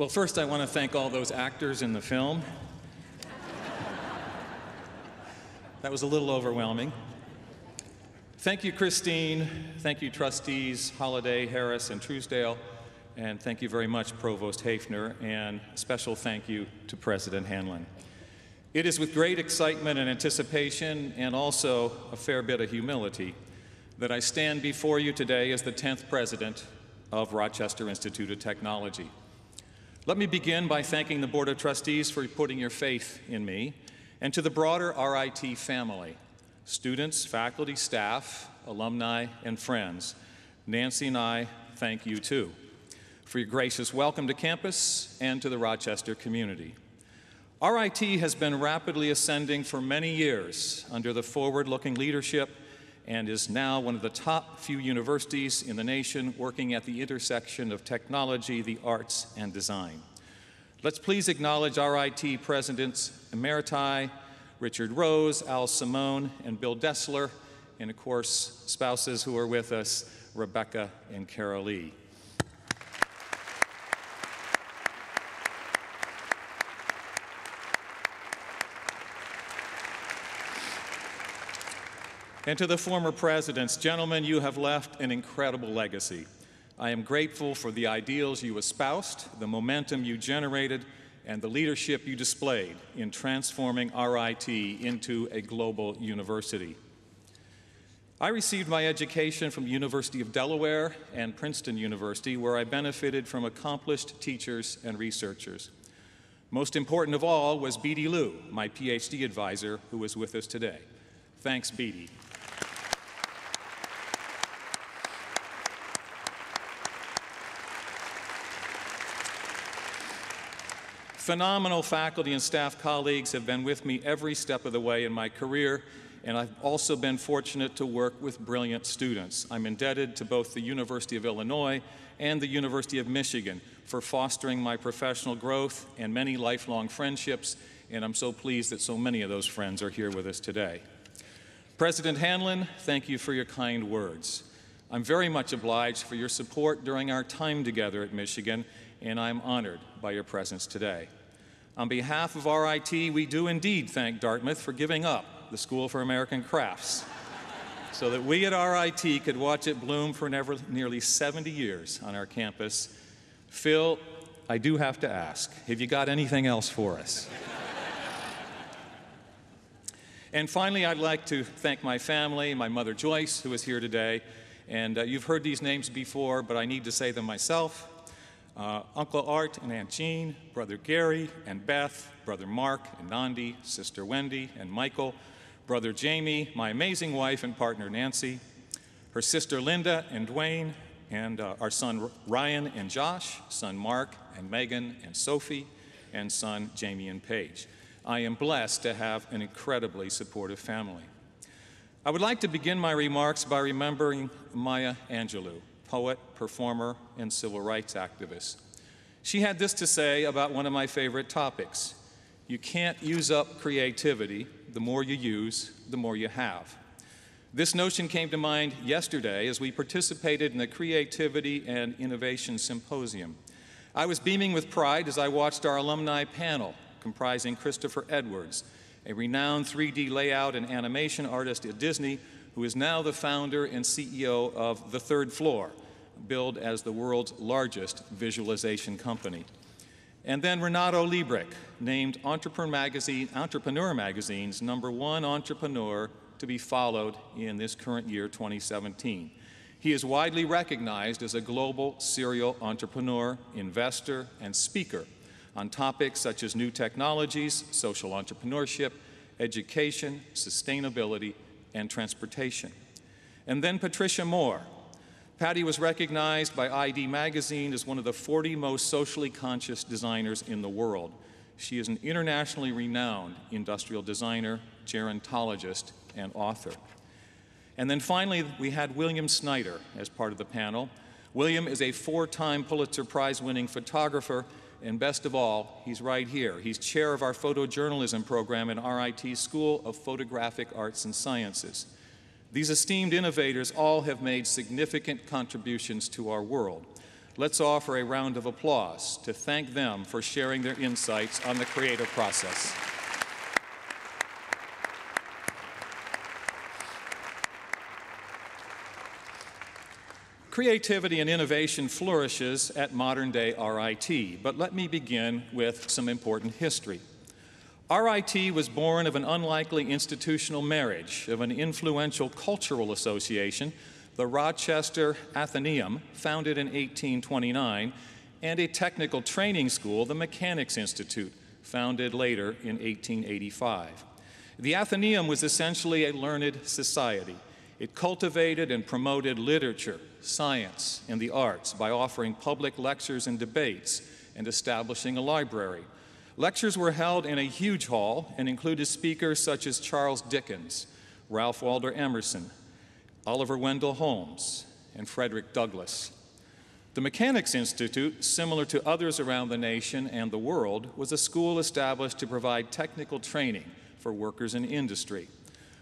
Well, first, I want to thank all those actors in the film. That was a little overwhelming. Thank you, Christine. Thank you, trustees Holliday, Harris, and Truesdale. And thank you very much, Provost Haefner. And special thank you to President Hanlon. It is with great excitement and anticipation, and also a fair bit of humility, that I stand before you today as the 10th president of Rochester Institute of Technology. Let me begin by thanking the Board of Trustees for putting your faith in me and to the broader RIT family, students, faculty, staff, alumni, and friends. Nancy and I thank you too for your gracious welcome to campus and to the Rochester community. RIT has been rapidly ascending for many years under the forward-looking leadership and is now one of the top few universities in the nation working at the intersection of technology, the arts, and design. Let's please acknowledge RIT Presidents Emeriti, Richard Rose, Al Simone, and Bill Destler, and of course, spouses who are with us, Rebecca and Carol Lee. And to the former presidents, gentlemen, you have left an incredible legacy. I am grateful for the ideals you espoused, the momentum you generated, and the leadership you displayed in transforming RIT into a global university. I received my education from University of Delaware and Princeton University, where I benefited from accomplished teachers and researchers. Most important of all was Bede Liu, my PhD advisor, who is with us today. Thanks, Bede. Phenomenal faculty and staff colleagues have been with me every step of the way in my career, and I've also been fortunate to work with brilliant students. I'm indebted to both the University of Illinois and the University of Michigan for fostering my professional growth and many lifelong friendships and I'm so pleased that so many of those friends are here with us today. President Hanlon, thank you for your kind words. I'm very much obliged for your support during our time together at Michigan, and I'm honored by your presence today. On behalf of RIT, we do indeed thank Dartmouth for giving up the School for American Crafts [laughs] so that we at RIT could watch it bloom for never, nearly 70 years on our campus. Phil, I do have to ask have you got anything else for us? [laughs] and finally, I'd like to thank my family, my mother Joyce, who is here today. And uh, you've heard these names before, but I need to say them myself. Uh, Uncle Art and Aunt Jean, Brother Gary and Beth, Brother Mark and Nandi, Sister Wendy and Michael, Brother Jamie, my amazing wife and partner Nancy, her sister Linda and Dwayne, and uh, our son Ryan and Josh, son Mark and Megan and Sophie, and son Jamie and Paige. I am blessed to have an incredibly supportive family. I would like to begin my remarks by remembering Maya Angelou, poet, performer, and civil rights activist. She had this to say about one of my favorite topics You can't use up creativity the more you use, the more you have. This notion came to mind yesterday as we participated in the Creativity and Innovation Symposium. I was beaming with pride as I watched our alumni panel comprising Christopher Edwards, a renowned 3D layout and animation artist at Disney who is now the founder and CEO of The Third Floor, billed as the world's largest visualization company. And then Renato Libric, named Entrepreneur, Magazine, Entrepreneur Magazine's number one entrepreneur to be followed in this current year, 2017. He is widely recognized as a global serial entrepreneur, investor, and speaker on topics such as new technologies, social entrepreneurship, education, sustainability, and transportation. And then Patricia Moore, Patty was recognized by ID Magazine as one of the 40 most socially conscious designers in the world. She is an internationally renowned industrial designer, gerontologist, and author. And then finally, we had William Snyder as part of the panel. William is a four time Pulitzer Prize winning photographer, and best of all, he's right here. He's chair of our photojournalism program at RIT School of Photographic Arts and Sciences. These esteemed innovators all have made significant contributions to our world. Let's offer a round of applause to thank them for sharing their insights on the creative process. Creativity and innovation flourishes at modern day RIT, but let me begin with some important history. RIT was born of an unlikely institutional marriage of an influential cultural association, the Rochester Athenaeum, founded in 1829, and a technical training school, the Mechanics Institute, founded later in 1885. The Athenaeum was essentially a learned society. It cultivated and promoted literature, science, and the arts by offering public lectures and debates and establishing a library. Lectures were held in a huge hall and included speakers such as Charles Dickens, Ralph Waldo Emerson, Oliver Wendell Holmes, and Frederick Douglass. The Mechanics Institute, similar to others around the nation and the world, was a school established to provide technical training for workers in industry.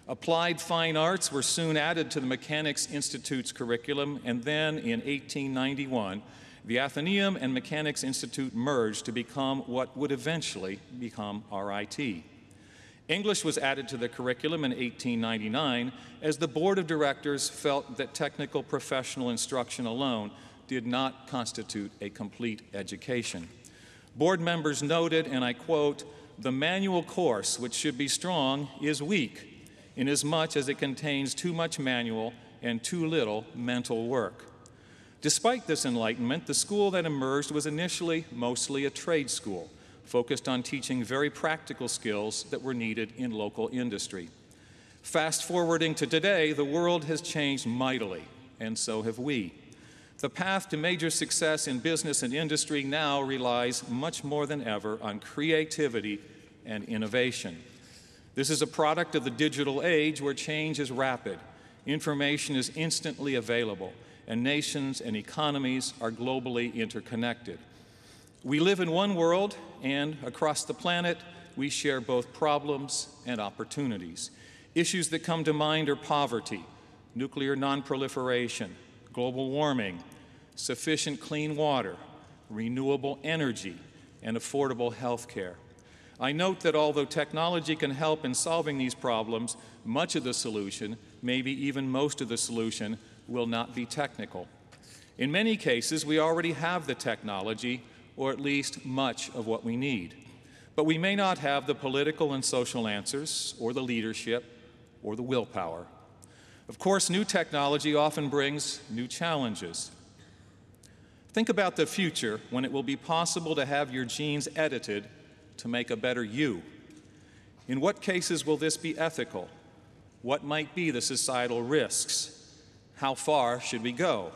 Applied fine arts were soon added to the Mechanics Institute's curriculum, and then in 1891, the Athenaeum and Mechanics Institute merged to become what would eventually become RIT. English was added to the curriculum in 1899 as the board of directors felt that technical professional instruction alone did not constitute a complete education. Board members noted, and I quote, the manual course, which should be strong, is weak, inasmuch as it contains too much manual and too little mental work. Despite this enlightenment, the school that emerged was initially mostly a trade school, focused on teaching very practical skills that were needed in local industry. Fast forwarding to today, the world has changed mightily, and so have we. The path to major success in business and industry now relies much more than ever on creativity and innovation. This is a product of the digital age where change is rapid, information is instantly available and nations and economies are globally interconnected. We live in one world, and across the planet, we share both problems and opportunities. Issues that come to mind are poverty, nuclear nonproliferation, global warming, sufficient clean water, renewable energy, and affordable health care. I note that although technology can help in solving these problems, much of the solution, maybe even most of the solution, will not be technical. In many cases, we already have the technology, or at least much of what we need. But we may not have the political and social answers, or the leadership, or the willpower. Of course, new technology often brings new challenges. Think about the future when it will be possible to have your genes edited to make a better you. In what cases will this be ethical? What might be the societal risks? How far should we go?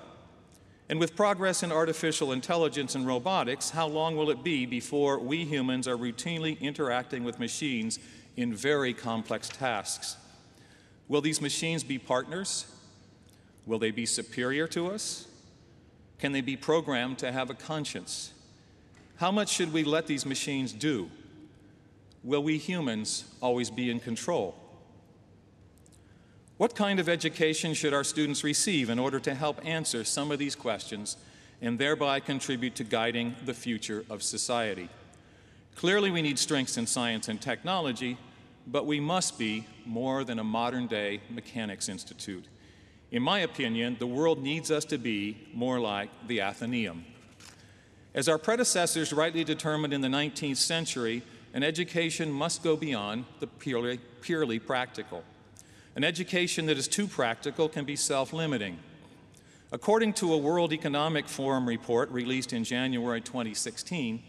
And with progress in artificial intelligence and robotics, how long will it be before we humans are routinely interacting with machines in very complex tasks? Will these machines be partners? Will they be superior to us? Can they be programmed to have a conscience? How much should we let these machines do? Will we humans always be in control? What kind of education should our students receive in order to help answer some of these questions and thereby contribute to guiding the future of society? Clearly, we need strengths in science and technology, but we must be more than a modern day mechanics institute. In my opinion, the world needs us to be more like the Athenaeum. As our predecessors rightly determined in the 19th century, an education must go beyond the purely, purely practical. An education that is too practical can be self limiting. According to a World Economic Forum report released in January 2016,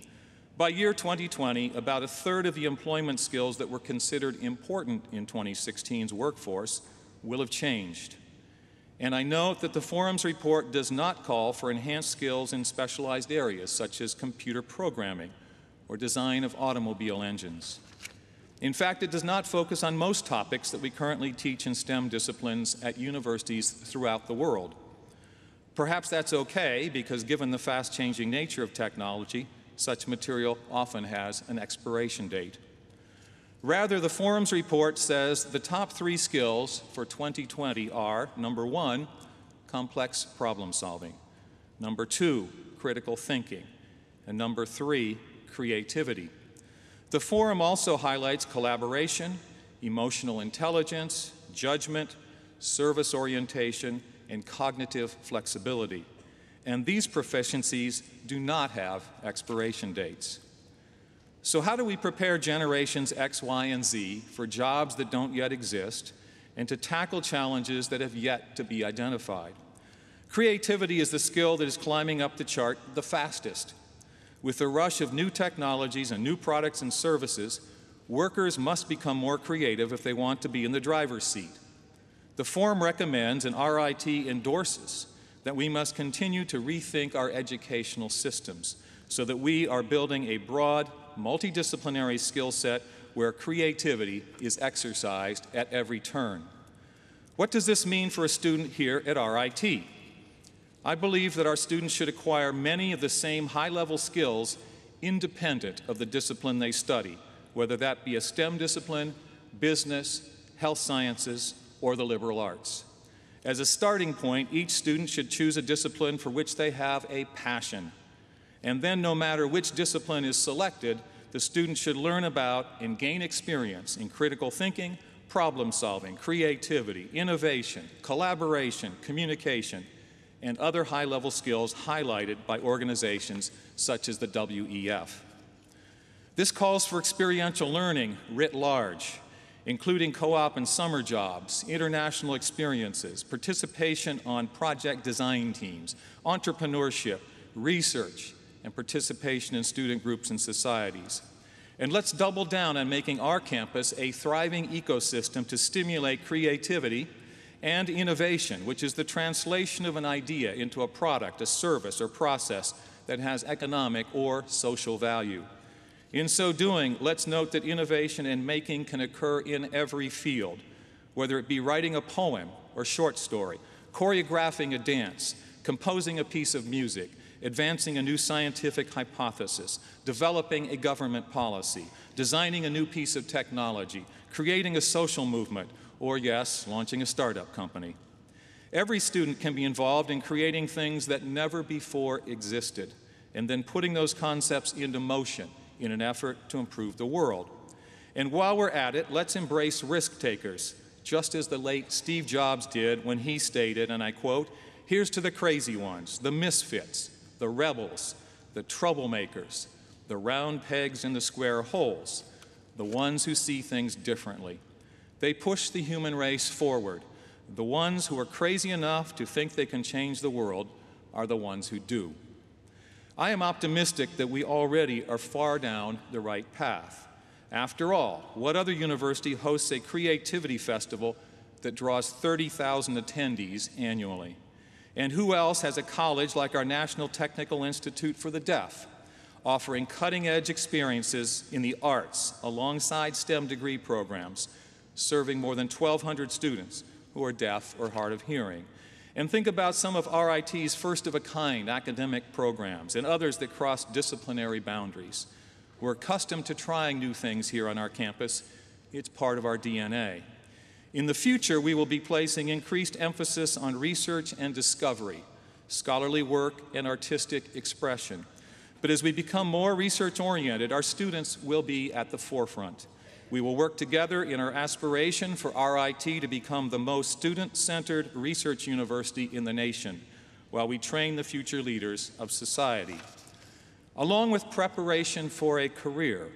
by year 2020, about a third of the employment skills that were considered important in 2016's workforce will have changed. And I note that the Forum's report does not call for enhanced skills in specialized areas such as computer programming or design of automobile engines. In fact, it does not focus on most topics that we currently teach in STEM disciplines at universities throughout the world. Perhaps that's okay because given the fast changing nature of technology, such material often has an expiration date. Rather, the Forum's report says the top three skills for 2020 are number one, complex problem solving, number two, critical thinking, and number three, creativity. The Forum also highlights collaboration, emotional intelligence, judgment, service orientation, and cognitive flexibility and these proficiencies do not have expiration dates. So, how do we prepare generations X, Y, and Z for jobs that don't yet exist and to tackle challenges that have yet to be identified? Creativity is the skill that is climbing up the chart the fastest. With the rush of new technologies and new products and services, workers must become more creative if they want to be in the driver's seat. The Forum recommends and RIT endorses that we must continue to rethink our educational systems so that we are building a broad, multidisciplinary skill set where creativity is exercised at every turn. What does this mean for a student here at RIT? I believe that our students should acquire many of the same high level skills independent of the discipline they study, whether that be a STEM discipline, business, health sciences, or the liberal arts. As a starting point, each student should choose a discipline for which they have a passion. And then, no matter which discipline is selected, the student should learn about and gain experience in critical thinking, problem solving, creativity, innovation, collaboration, communication, and other high level skills highlighted by organizations such as the WEF. This calls for experiential learning writ large including co op and summer jobs, international experiences, participation on project design teams, entrepreneurship, research, and participation in student groups and societies. And let's double down on making our campus a thriving ecosystem to stimulate creativity and innovation, which is the translation of an idea into a product, a service, or process that has economic or social value. In so doing, let's note that innovation and making can occur in every field, whether it be writing a poem or short story, choreographing a dance, composing a piece of music, advancing a new scientific hypothesis, developing a government policy, designing a new piece of technology, creating a social movement, or yes, launching a startup company. Every student can be involved in creating things that never before existed and then putting those concepts into motion in an effort to improve the world. And while we're at it, let's embrace risk takers, just as the late Steve Jobs did when he stated, and I quote, Here's to the crazy ones, the misfits, the rebels, the troublemakers, the round pegs in the square holes, the ones who see things differently. They push the human race forward. The ones who are crazy enough to think they can change the world are the ones who do. I am optimistic that we already are far down the right path. After all, what other university hosts a creativity festival that draws 30,000 attendees annually? And who else has a college like our National Technical Institute for the Deaf, offering cutting edge experiences in the arts alongside STEM degree programs, serving more than 1,200 students who are deaf or hard of hearing? And think about some of RIT's first of a kind academic programs and others that cross disciplinary boundaries. We're accustomed to trying new things here on our campus. It's part of our DNA. In the future, we will be placing increased emphasis on research and discovery, scholarly work, and artistic expression. But as we become more research oriented, our students will be at the forefront. We will work together in our aspiration for RIT to become the most student centered research university in the nation while we train the future leaders of society. Along with preparation for a career,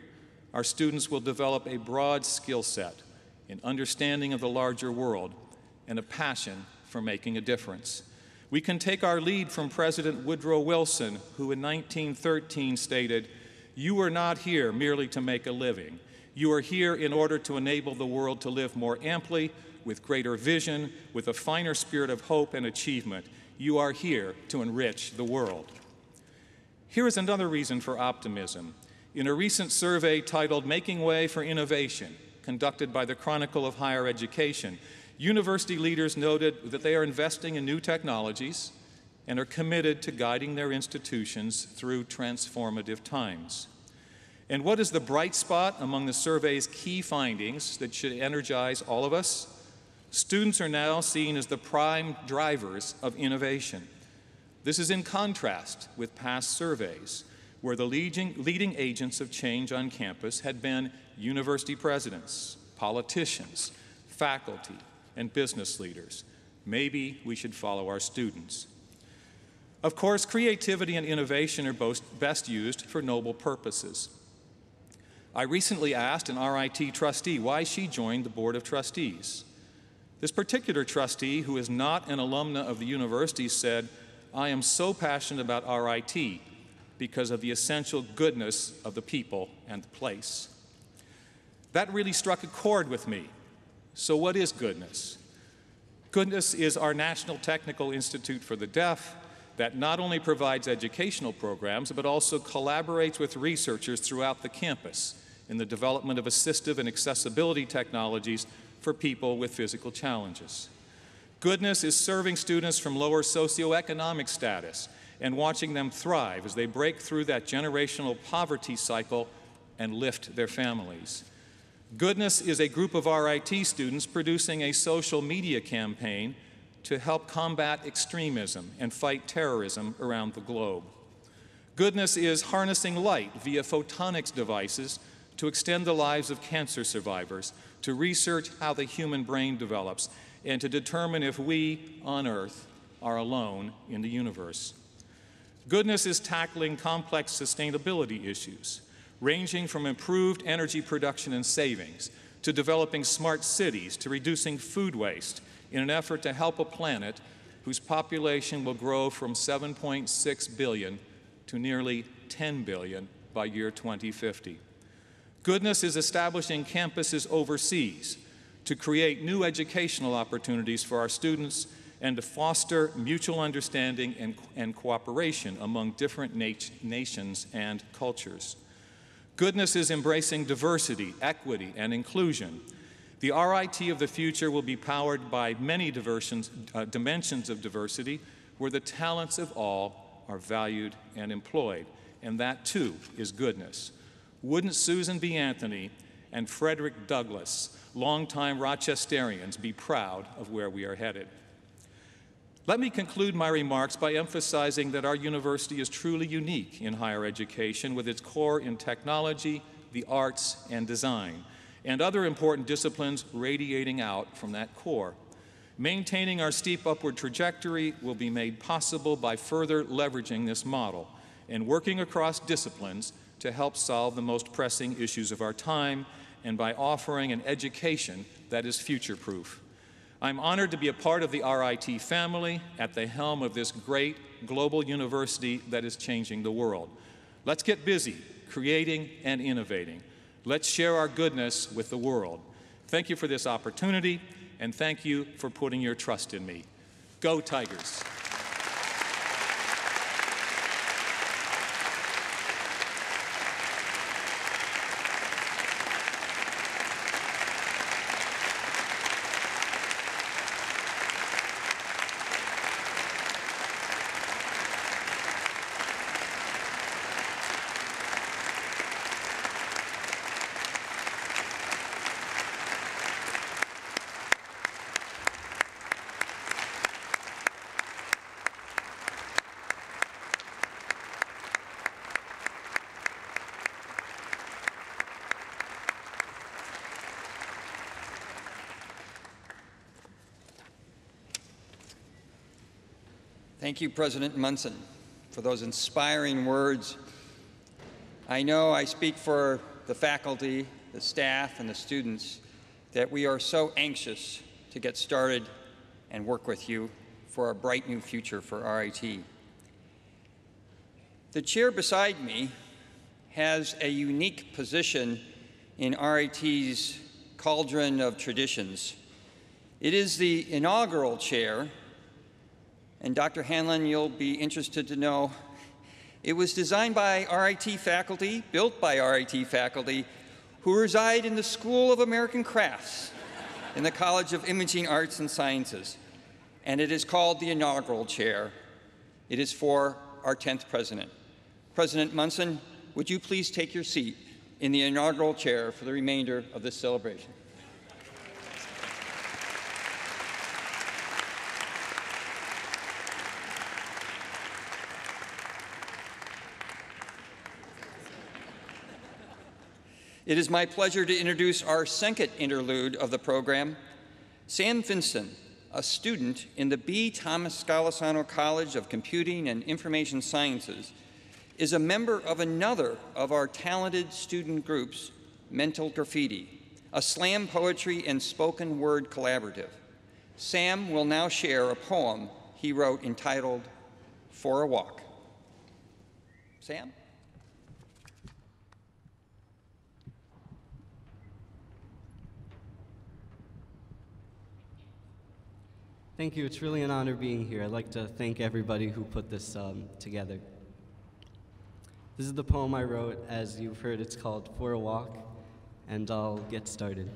our students will develop a broad skill set in understanding of the larger world and a passion for making a difference. We can take our lead from President Woodrow Wilson, who in 1913 stated, You are not here merely to make a living. You are here in order to enable the world to live more amply, with greater vision, with a finer spirit of hope and achievement. You are here to enrich the world. Here is another reason for optimism. In a recent survey titled Making Way for Innovation, conducted by the Chronicle of Higher Education, university leaders noted that they are investing in new technologies and are committed to guiding their institutions through transformative times. And what is the bright spot among the survey's key findings that should energize all of us? Students are now seen as the prime drivers of innovation. This is in contrast with past surveys, where the leading, agents of change on campus had been university presidents, politicians, faculty, and business leaders. Maybe we should follow our students. Of course, creativity and innovation are both best used for noble purposes. I recently asked an RIT trustee why she joined the Board of Trustees. This particular trustee, who is not an alumna of the university, said, I am so passionate about RIT because of the essential goodness of the people and the place. That really struck a chord with me. So, what is goodness? Goodness is our National Technical Institute for the Deaf that not only provides educational programs, but also collaborates with researchers throughout the campus in the development of assistive and accessibility technologies for people with physical challenges. Goodness is serving students from lower socioeconomic status and watching them thrive as they break through that generational poverty cycle and lift their families. Goodness is a group of RIT students producing a social media campaign to help combat extremism and fight terrorism around the globe. Goodness is harnessing light via photonics devices to extend the lives of cancer survivors, to research how the human brain develops, and to determine if we on Earth are alone in the universe. Goodness is tackling complex sustainability issues, ranging from improved energy production and savings to developing smart cities to reducing food waste in an effort to help a planet whose population will grow from 7.6 billion to nearly 10 billion by year 2050. Goodness is establishing campuses overseas to create new educational opportunities for our students and to foster mutual understanding and, and cooperation among different nat- nations and cultures. Goodness is embracing diversity, equity, and inclusion. The RIT of the future will be powered by many uh, dimensions of diversity where the talents of all are valued and employed. And that, too, is goodness. Wouldn't Susan B. Anthony and Frederick Douglass, longtime Rochesterians, be proud of where we are headed? Let me conclude my remarks by emphasizing that our university is truly unique in higher education with its core in technology, the arts, and design, and other important disciplines radiating out from that core. Maintaining our steep upward trajectory will be made possible by further leveraging this model and working across disciplines to help solve the most pressing issues of our time and by offering an education that is future-proof. I'm honored to be a part of the RIT family at the helm of this great global university that is changing the world. Let's get busy creating and innovating. Let's share our goodness with the world. Thank you for this opportunity, and thank you for putting your trust in me. Go Tigers!
Thank you, President Munson, for those inspiring words. I know I speak for the faculty, the staff, and the students that we are so anxious to get started and work with you for a bright new future for RIT. The chair beside me has a unique position in RIT's cauldron of traditions. It is the inaugural chair and Dr. Hanlon, you'll be interested to know, it was designed by RIT faculty, built by RIT faculty, who reside in the School of American Crafts in the College of Imaging Arts and Sciences. And it is called the inaugural chair. It is for our 10th president. President Munson, would you please take your seat in the inaugural chair for the remainder of this celebration? It is my pleasure to introduce our second interlude of the program, Sam Finston, a student in the B. Thomas Golisano College of Computing and Information Sciences, is a member of another of our talented student groups, Mental Graffiti, a slam poetry and spoken word collaborative. Sam will now share a poem he wrote entitled For a Walk. Sam?
Thank you. It's really an honor being here. I'd like to thank everybody who put this um, together. This is the poem I wrote. As you've heard, it's called For a Walk, and I'll get started.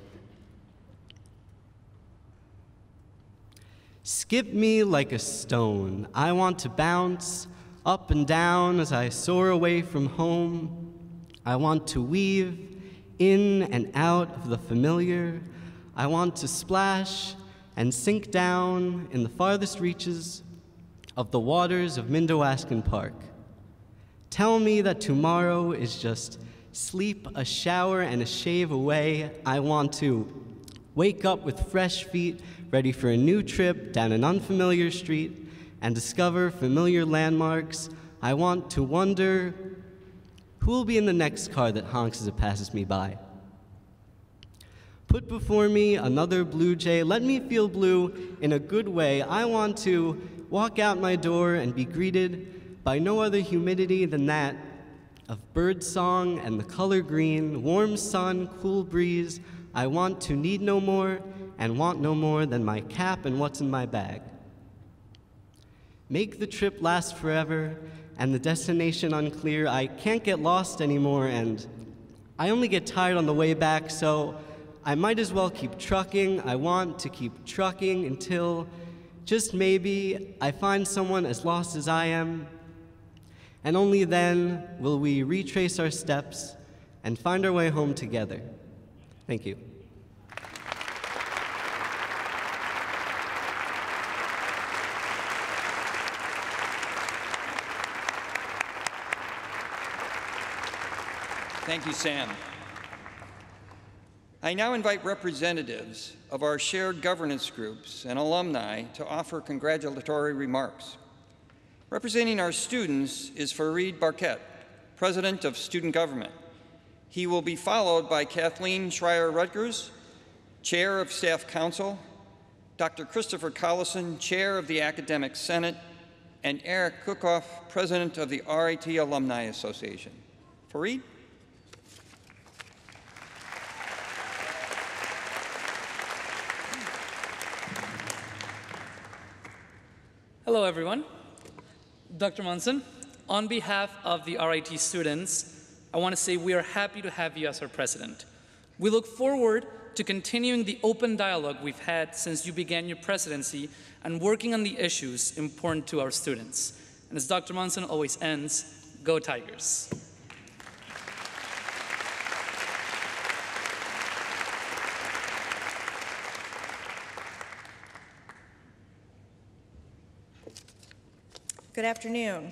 Skip me like a stone. I want to bounce up and down as I soar away from home. I want to weave in and out of the familiar. I want to splash and sink down in the farthest reaches of the waters of Mindowaskin Park. Tell me that tomorrow is just sleep, a shower, and a shave away. I want to wake up with fresh feet, ready for a new trip down an unfamiliar street and discover familiar landmarks. I want to wonder who will be in the next car that honks as it passes me by. Put before me another blue jay. Let me feel blue in a good way. I want to walk out my door and be greeted by no other humidity than that of bird song and the color green, warm sun, cool breeze. I want to need no more and want no more than my cap and what's in my bag. Make the trip last forever and the destination unclear. I can't get lost anymore and I only get tired on the way back, so I might as well keep trucking. I want to keep trucking until just maybe I find someone as lost as I am and only then will we retrace our steps and find our way home together. Thank you.
Thank you, Sam. I now invite representatives of our shared governance groups and alumni to offer congratulatory remarks. Representing our students is Farid Barquet, President of Student Government. He will be followed by Kathleen Schreier-Rutgers, Chair of Staff Council, Dr. Christopher Collison, Chair of the Academic Senate, and Eric Kukov, President of the RIT Alumni Association. Farid?
Hello, everyone. Dr. Munson, on behalf of the RIT students, I want to say we are happy to have you as our president. We look forward to continuing the open dialogue we've had since you began your presidency and working on the issues important to our students. And as Dr. Munson always ends, go Tigers.
Good afternoon.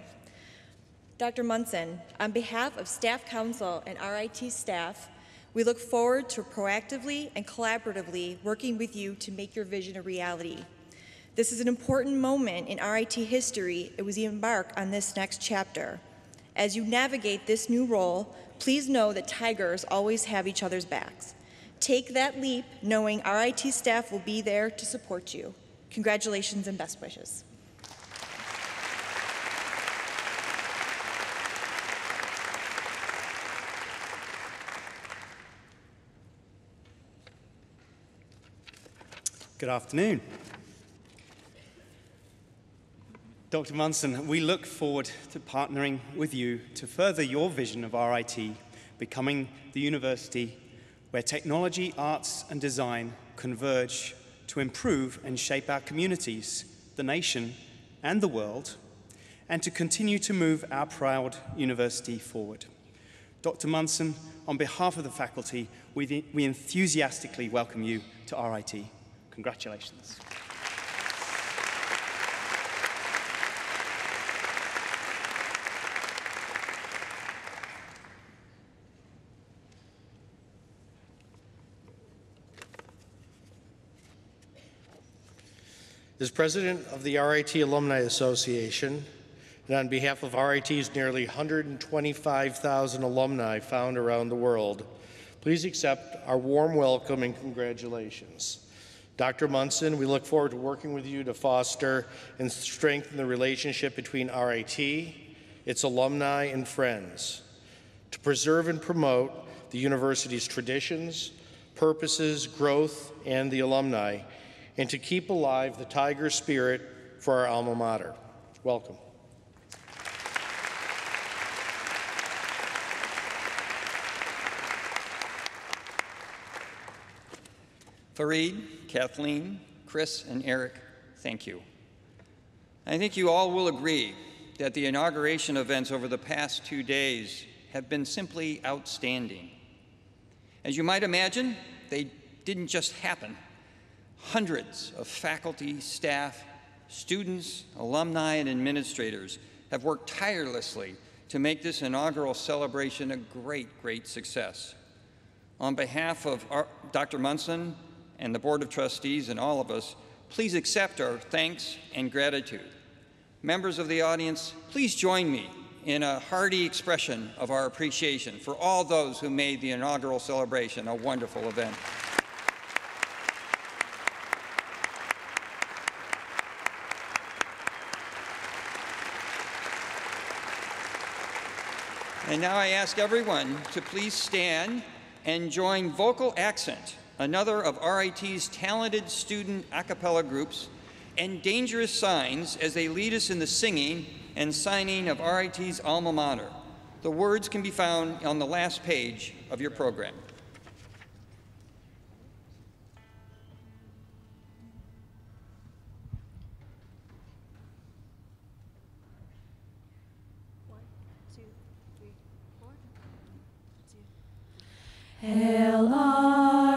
Dr. Munson, on behalf of Staff Council and RIT staff, we look forward to proactively and collaboratively working with you to make your vision a reality. This is an important moment in RIT history as we embark on this next chapter. As you navigate this new role, please know that Tigers always have each other's backs. Take that leap knowing RIT staff will be there to support you. Congratulations and best wishes.
Good afternoon. Dr. Munson, we look forward to partnering with you to further your vision of RIT becoming the university where technology, arts, and design converge to improve and shape our communities, the nation, and the world, and to continue to move our proud university forward. Dr. Munson, on behalf of the faculty, we, we enthusiastically welcome you to RIT. Congratulations.
As president of the RIT Alumni Association, and on behalf of RIT's nearly 125,000 alumni found around the world, please accept our warm welcome and congratulations. Dr. Munson, we look forward to working with you to foster and strengthen the relationship between RIT, its alumni, and friends, to preserve and promote the university's traditions, purposes, growth, and the alumni, and to keep alive the Tiger spirit for our alma mater. Welcome.
Farid, Kathleen, Chris, and Eric, thank you. I think you all will agree that the inauguration events over the past two days have been simply outstanding. As you might imagine, they didn't just happen. Hundreds of faculty, staff, students, alumni, and administrators have worked tirelessly to make this inaugural celebration a great, great success. On behalf of our, Dr. Munson, and the Board of Trustees and all of us, please accept our thanks and gratitude. Members of the audience, please join me in a hearty expression of our appreciation for all those who made the inaugural celebration a wonderful event. And now I ask everyone to please stand and join Vocal Accent another of RIT's talented student a cappella groups, and Dangerous Signs as they lead us in the singing and signing of RIT's alma mater. The words can be found on the last page of your program.
Hail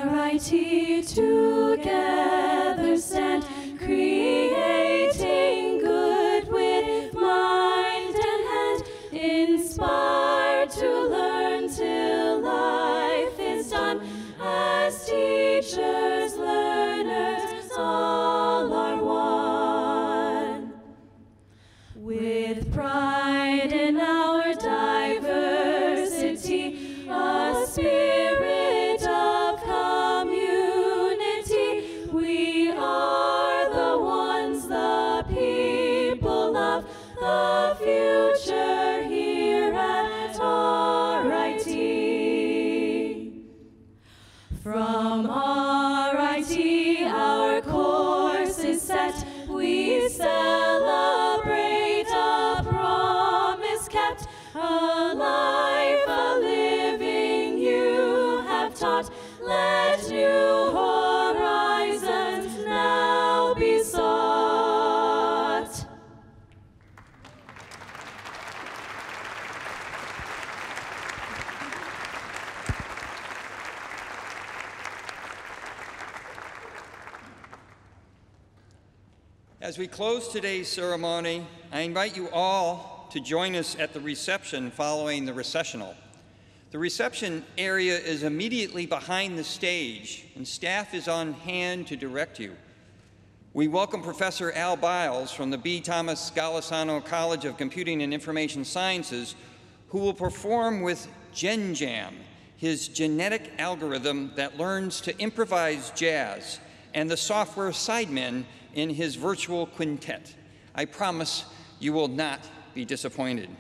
RIT, together stand, creating good with mind and hand, inspired to learn till life is done. As teachers,
As we close today's ceremony, I invite you all to join us at the reception following the recessional. The reception area is immediately behind the stage, and staff is on hand to direct you. We welcome Professor Al Biles from the B. Thomas Golisano College of Computing and Information Sciences, who will perform with GenJam, his genetic algorithm that learns to improvise jazz, and the software Sidemen in his virtual quintet. I promise you will not be disappointed.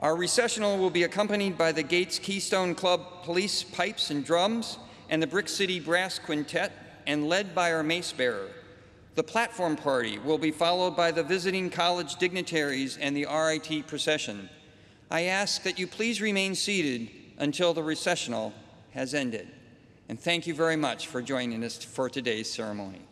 Our recessional will be accompanied by the Gates Keystone Club Police Pipes and Drums and the Brick City Brass Quintet, and led by our mace bearer. The platform party will be followed by the visiting college dignitaries and the RIT procession. I ask that you please remain seated until the recessional has ended. And thank you very much for joining us for today's ceremony.